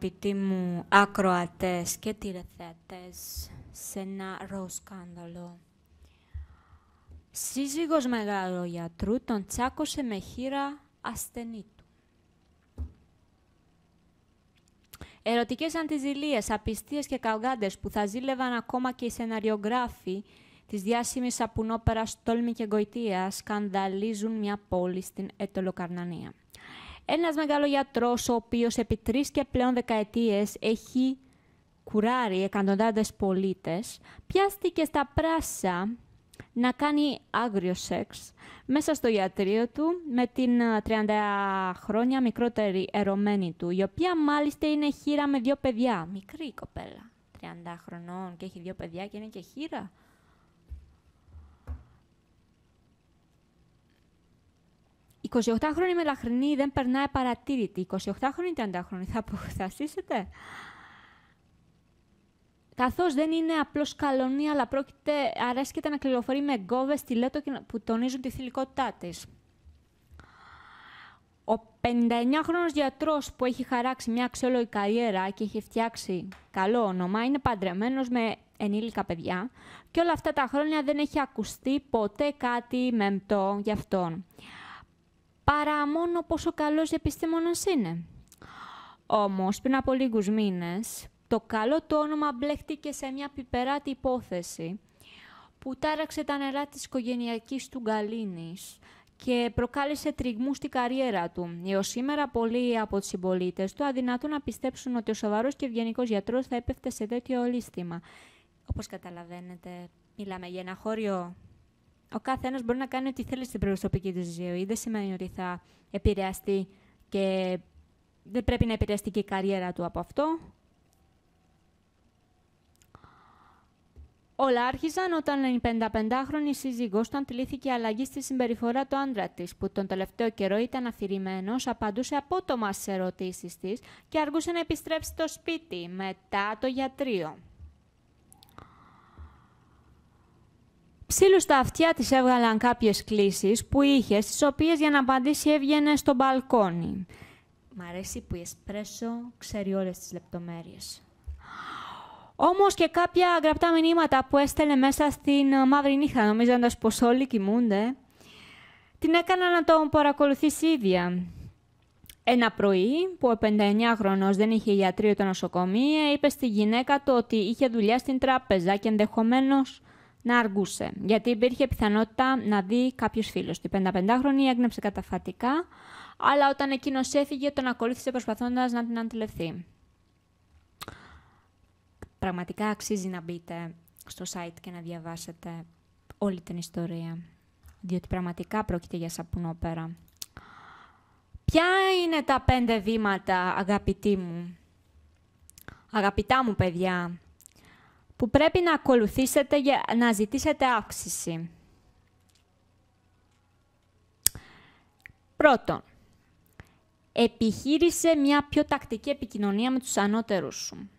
Αγαπητοί μου ακροατές και τηλεθεατές σε ένα ροζ σκάνδαλο. Σύζυγος γιατρού τον τσάκωσε με χείρα ασθενή του. Ερωτικές αντιζηλίες, απιστίες και καυγάντες που θα ζήλευαν ακόμα και οι σεναριογράφοι της διάσημης σαπουνόπερας Τόλμη και Γκοητεία σκανδαλίζουν μια πόλη στην Ετωλοκαρνανία. Ένας μεγαλογιατρός, ο οποίος επί τρεις και πλέον δεκαετίες έχει κουράρει εκατοντάδες πολίτες, πιάστηκε στα πράσα να κάνει άγριο σεξ μέσα στο ιατρείο του με την 30 χρόνια μικρότερη ερωμένη του, η οποία μάλιστα είναι χείρα με δύο παιδιά. Μικρή κοπέλα, 30 χρονών και έχει δύο παιδιά και είναι και χείρα. 28χρονη μελαχρινή δεν περνάει παρατήρητη. 28χρονη 30χρονη θα αποκτασίσετε. Καθώς δεν είναι απλώς καλονία, αλλά πρόκειται, αρέσκεται να κυκλοφορεί με γκόβε στιλέτο που τονίζουν τη θηλυκότητά της. Ο 59χρονος γιατρός που έχει χαράξει μια αξιόλογη καριέρα και έχει φτιάξει καλό όνομα, είναι παντρεμένος με ενήλικα παιδιά και όλα αυτά τα χρόνια δεν έχει ακουστεί ποτέ κάτι μεμπτό γι' αυτόν παρά μόνο πόσο καλός επιστήμονας είναι. Όμως, πριν από λίγους μήνες, το καλό το όνομα μπλέχτηκε σε μια πιπεράτη υπόθεση που τάραξε τα νερά της οικογενειακής του γκαλίνης και προκάλεσε τριγμούς στη καριέρα του. Έως σήμερα, πολλοί από τους συμπολίτες του αδυνατούν να πιστέψουν ότι ο σοβαρός και ευγενικός γιατρός θα έπεφτε σε τέτοιο ολίσθημα. Όπως καταλαβαίνετε, μιλάμε για ένα χώριο ο κάθε ένας μπορεί να κάνει ό,τι θέλει στην προσωπική του ζωή. Δεν σημαίνει ότι θα επηρεαστεί και δεν πρέπει να επηρεαστεί και η καριέρα του από αυτό. Όλα άρχισαν όταν η 55χρονη σύζυγός του αντιλήθηκε αλλαγή στη συμπεριφορά του άντρα της, που τον τελευταίο καιρό ήταν αφηρημένος, απαντούσε απότομα στις ερωτήσεις της και αργούσε να επιστρέψει στο σπίτι μετά το γιατρείο. Ψήλου στα αυτιά της έβγαλαν κάποιες κλήσεις που είχε, στις οποίες για να απαντήσει έβγαινε στο μπαλκόνι. Μ' αρέσει που η Εσπρέσο ξέρει όλες τις λεπτομέρειες. Όμως και κάποια γραπτά μηνύματα που έστελνε μέσα στην ε, μαύρη νύχτα, νομίζοντας πως όλοι κοιμούνται, την έκανα να τον παρακολουθήσει ίδια. Ένα πρωί, που ο 59χρονος δεν είχε ιατρείο το νοσοκομείο, είπε στη γυναίκα του ότι είχε δουλειά στην τράπεζα και ενδεχομένως να αργούσε, γιατί υπήρχε πιθανότητα να δει κάποιου φίλου του. Η 55χρονη έγνεψε καταφατικά, αλλά όταν εκείνος έφυγε, τον ακολούθησε προσπαθώντας να την αντιληφθεί. Πραγματικά αξίζει να μπείτε στο site και να διαβάσετε όλη την ιστορία, διότι πραγματικά πρόκειται για σαπουνόπερα. Ποια είναι τα πέντε βήματα, αγαπητοί μου, αγαπητά μου παιδιά, που πρέπει να ακολουθήσετε για να ζητήσετε αύξηση. Πρώτον, επιχείρησε μια πιο τακτική επικοινωνία με τους ανώτερους σου.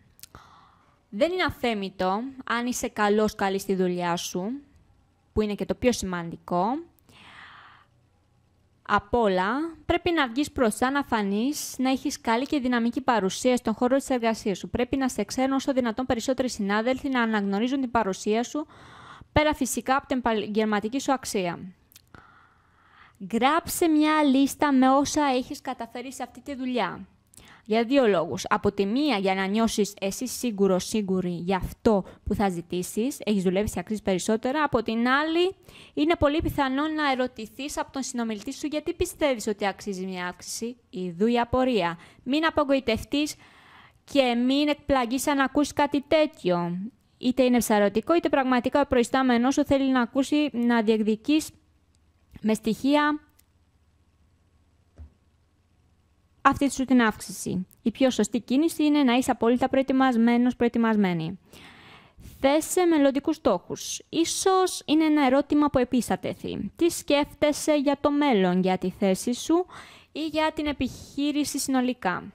Δεν είναι αφέμητο αν είσαι καλός καλή στη δουλειά σου, που είναι και το πιο σημαντικό, Απ' όλα, πρέπει να βγεις μπροστά, να φανείς, να έχεις καλή και δυναμική παρουσία στον χώρο της εργασίας σου. Πρέπει να σε ξέρουν όσο δυνατόν περισσότεροι συνάδελφοι να αναγνωρίζουν την παρουσία σου, πέρα φυσικά από την επαγγελματική σου αξία. Γράψε μια λίστα με όσα έχεις καταφέρει σε αυτή τη δουλειά. Για δύο λόγους. Από τη μία, για να νιώσεις εσύ σίγουρο, σίγουρη για αυτό που θα ζητήσεις, έχεις δουλέψει, αξίζει περισσότερα. Από την άλλη, είναι πολύ πιθανό να ερωτηθείς από τον συνομιλητή σου γιατί πιστεύεις ότι αξίζει μια αύξηση. Ιδού η απορία. Μην απογοητευτείς και μην εκπλαγείς αν ακούσει κάτι τέτοιο. Είτε είναι ψαρωτικό, είτε πραγματικά ο προϊστάμενός σου θέλει να ακούσει να διεκδικείς με στοιχεία αυτή σου την αύξηση. Η πιο σωστή κίνηση είναι να είσαι απόλυτα προετοιμασμένος, προετοιμασμένη. Θέσε μελλοντικούς στόχους. Ίσως είναι ένα ερώτημα που επίσης τέθει. Τι σκέφτεσαι για το μέλλον, για τη θέση σου ή για την επιχείρηση συνολικά;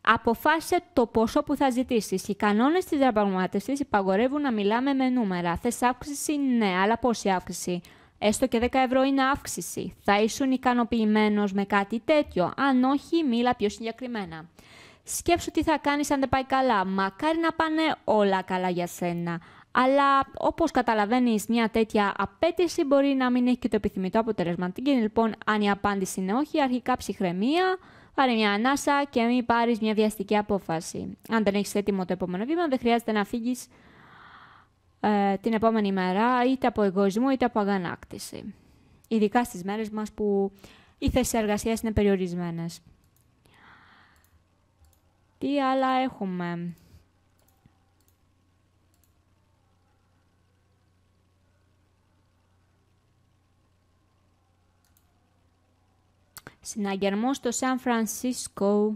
Αποφάσισε το ποσό που θα ζητήσεις. Οι κανόνες της διαπραγμάτευσης υπαγορεύουν να μιλάμε με νούμερα. Θες αύξηση, ναι, αλλά πόση αύξηση; Έστω και 10 ευρώ είναι αύξηση. Θα ήσουν ικανοποιημένος με κάτι τέτοιο; Αν όχι, μίλα πιο συγκεκριμένα. Σκέψου τι θα κάνεις αν δεν πάει καλά. Μακάρι να πάνε όλα καλά για σένα. Αλλά όπως καταλαβαίνεις μια τέτοια απέτηση μπορεί να μην έχει και το επιθυμητό αποτέλεσμα. Τι γίνει λοιπόν αν η απάντηση είναι όχι, αρχικά ψυχραιμία, πάρε μια ανάσα και μην πάρεις μια βιαστική απόφαση. Αν δεν έχεις έτοιμο το επόμενο βήμα δεν χρειάζεται να φύγεις ε, την επόμενη μέρα είτε από εγωισμό είτε από αγανάκτηση. Ειδικά στις μέρες μας που οι θέσεις εργασίας είναι περιορισμένες. Τι άλλα έχουμε; Συναγερμό στο Σαν Φρανσίσκο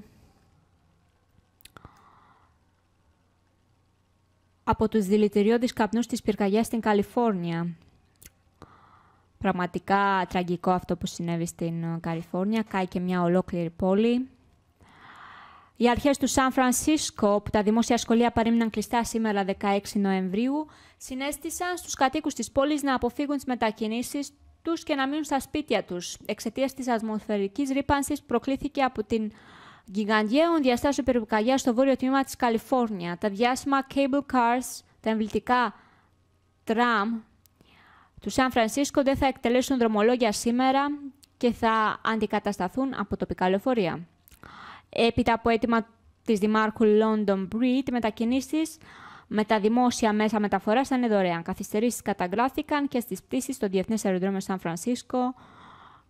από τους δηλητηριώδεις καπνούς της πυρκαγιάς στην Καλιφόρνια. Πραγματικά τραγικό αυτό που συνέβη στην Καλιφόρνια. Κάει και μια ολόκληρη πόλη. Οι αρχές του Σαν Φρανσίσκο, που τα δημόσια σχολεία παρέμειναν κλειστά σήμερα 16 Νοεμβρίου, συνέστησαν στους κατοίκους της πόλης να αποφύγουν τις μετακινήσεις τους και να μείνουν στα σπίτια τους. Εξαιτίας της ατμοσφαιρικής ρήπανσης προκλήθηκε από την γιγαντιαίων διαστάσεων περιπλοκαγιά στο βόρειο τμήμα της Καλιφόρνια. Τα διάσημα cable cars, τα εμβλητικά tram του Σαν Φρανσίσκο δεν θα εκτελέσουν δρομολόγια σήμερα και θα αντικατασταθούν από τοπικά λεωφορεία. Έπειτα από αίτημα της Δημάρχου London Breed, μετακινήσεις με τα δημόσια μέσα μεταφοράς θα είναι δωρεάν. Καθυστερήσεις καταγράφηκαν και στις πτήσεις στο Διεθνές Αεροδρόμιο Σαν Φρανσίσκο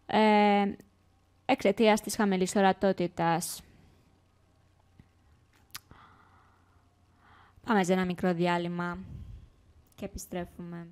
ε, εξαιτίας της χαμηλής ορατότητας. Πάμε σε ένα μικρό διάλειμμα και επιστρέφουμε.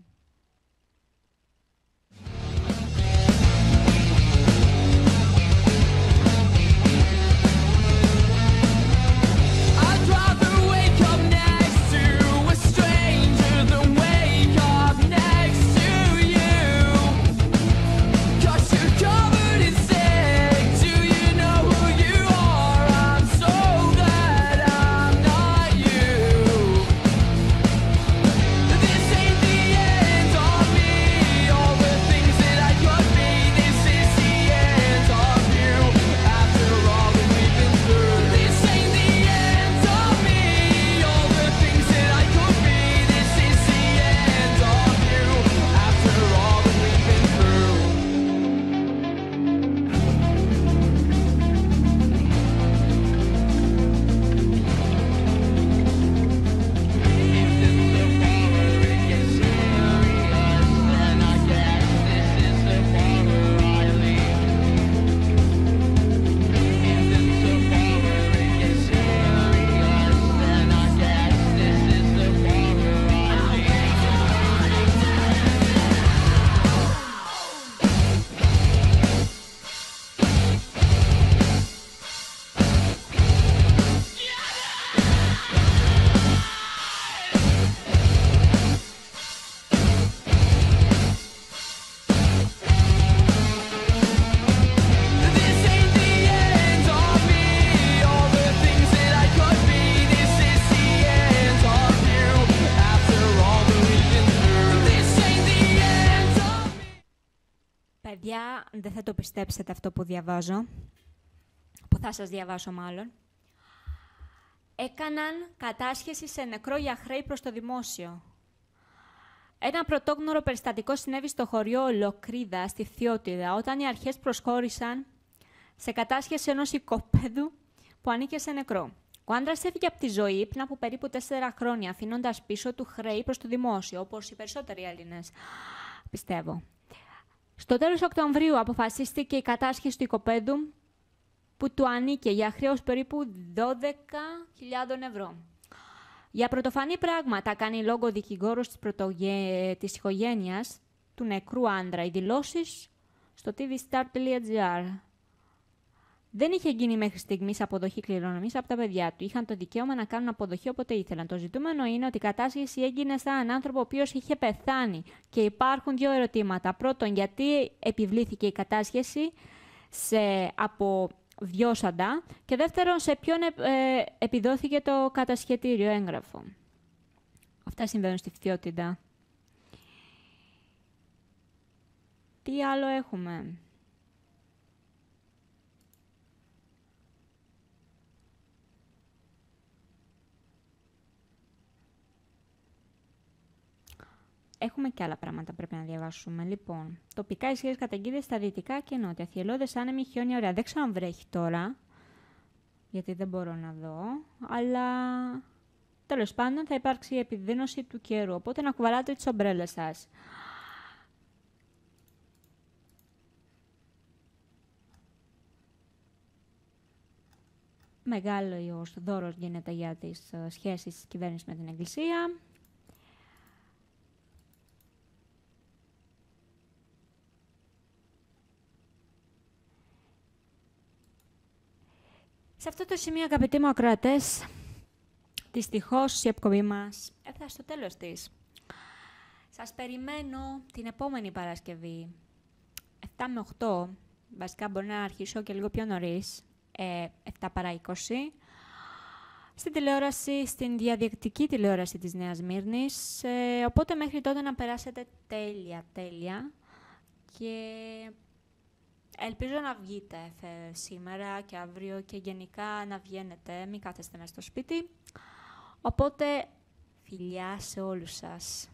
Θα το πιστέψετε αυτό που διαβάζω, που θα σας διαβάσω μάλλον, έκαναν κατάσχεση σε νεκρό για χρέη προς το δημόσιο. Ένα πρωτόγνωρο περιστατικό συνέβη στο χωριό Λοκρίδα, στη Θιώτιδα, όταν οι αρχές προσχώρησαν σε κατάσχεση ενός οικοπαίδου που ανήκε σε νεκρό. Ο άντρας έφυγε από τη ζωή πριν από περίπου τέσσερα χρόνια, αφήνοντας πίσω του χρέη προς το δημόσιο, όπως οι περισσότεροι Έλληνες. Πιστεύω. Στο τέλος Οκτωβρίου αποφασίστηκε η κατάσχεση του οικοπαίδου που του ανήκε για χρέος περίπου 12.000 ευρώ. Για πρωτοφανή πράγματα κάνει λόγο δικηγόρος της, πρωτογε... της οικογένειας του νεκρού άντρα. Οι δηλώσεις στο tvstar.gr δεν είχε γίνει μέχρι στιγμής αποδοχή κληρονομη από τα παιδιά του. Είχαν το δικαίωμα να κάνουν αποδοχή όποτε ήθελαν. Το ζητούμενο είναι ότι η κατάσχεση έγινε σαν έναν άνθρωπο ο οποίος είχε πεθάνει. Και υπάρχουν δύο ερωτήματα. Πρώτον, γιατί επιβλήθηκε η κατάσχεση σε, από βιώσαντα; Και δεύτερον, σε ποιον ε, επιδόθηκε το κατασχετήριο έγγραφο; Αυτά συμβαίνουν στη φτιότητα. Τι άλλο έχουμε; Έχουμε και άλλα πράγματα πρέπει να διαβάσουμε. Λοιπόν, τοπικά ισχυρέ καταιγίδες στα δυτικά και νότια. Θυελώδες άνεμοι, χιόνια, ωραία. Δεν ξέρω αν βρέχει τώρα, γιατί δεν μπορώ να δω. Αλλά τέλος πάντων θα υπάρξει η επιδείνωση του καιρού. Οπότε να κουβαλάτε τις ομπρέλες σας. Μεγάλος ο δώρος γίνεται για τις ε, σχέσεις της κυβέρνησης με την Εκκλησία. Σε αυτό το σημείο, αγαπητοί μου ακροατές, δυστυχώς η εκπομπή μας έφτασε στο τέλος της. Σας περιμένω την επόμενη Παρασκευή, 7 με 8, βασικά μπορεί να αρχίσω και λίγο πιο νωρίς, 7 ε, παρά 20, στην τηλεόραση, στην διαδικτική τηλεόραση της Νέας Μύρνης, ε, οπότε μέχρι τότε να περάσετε τέλεια, τέλεια. Και Ελπίζω να βγείτε σήμερα και αύριο και γενικά να βγαίνετε, μην κάθεστε μέσα στο σπίτι. Οπότε, φιλιά σε όλους σας.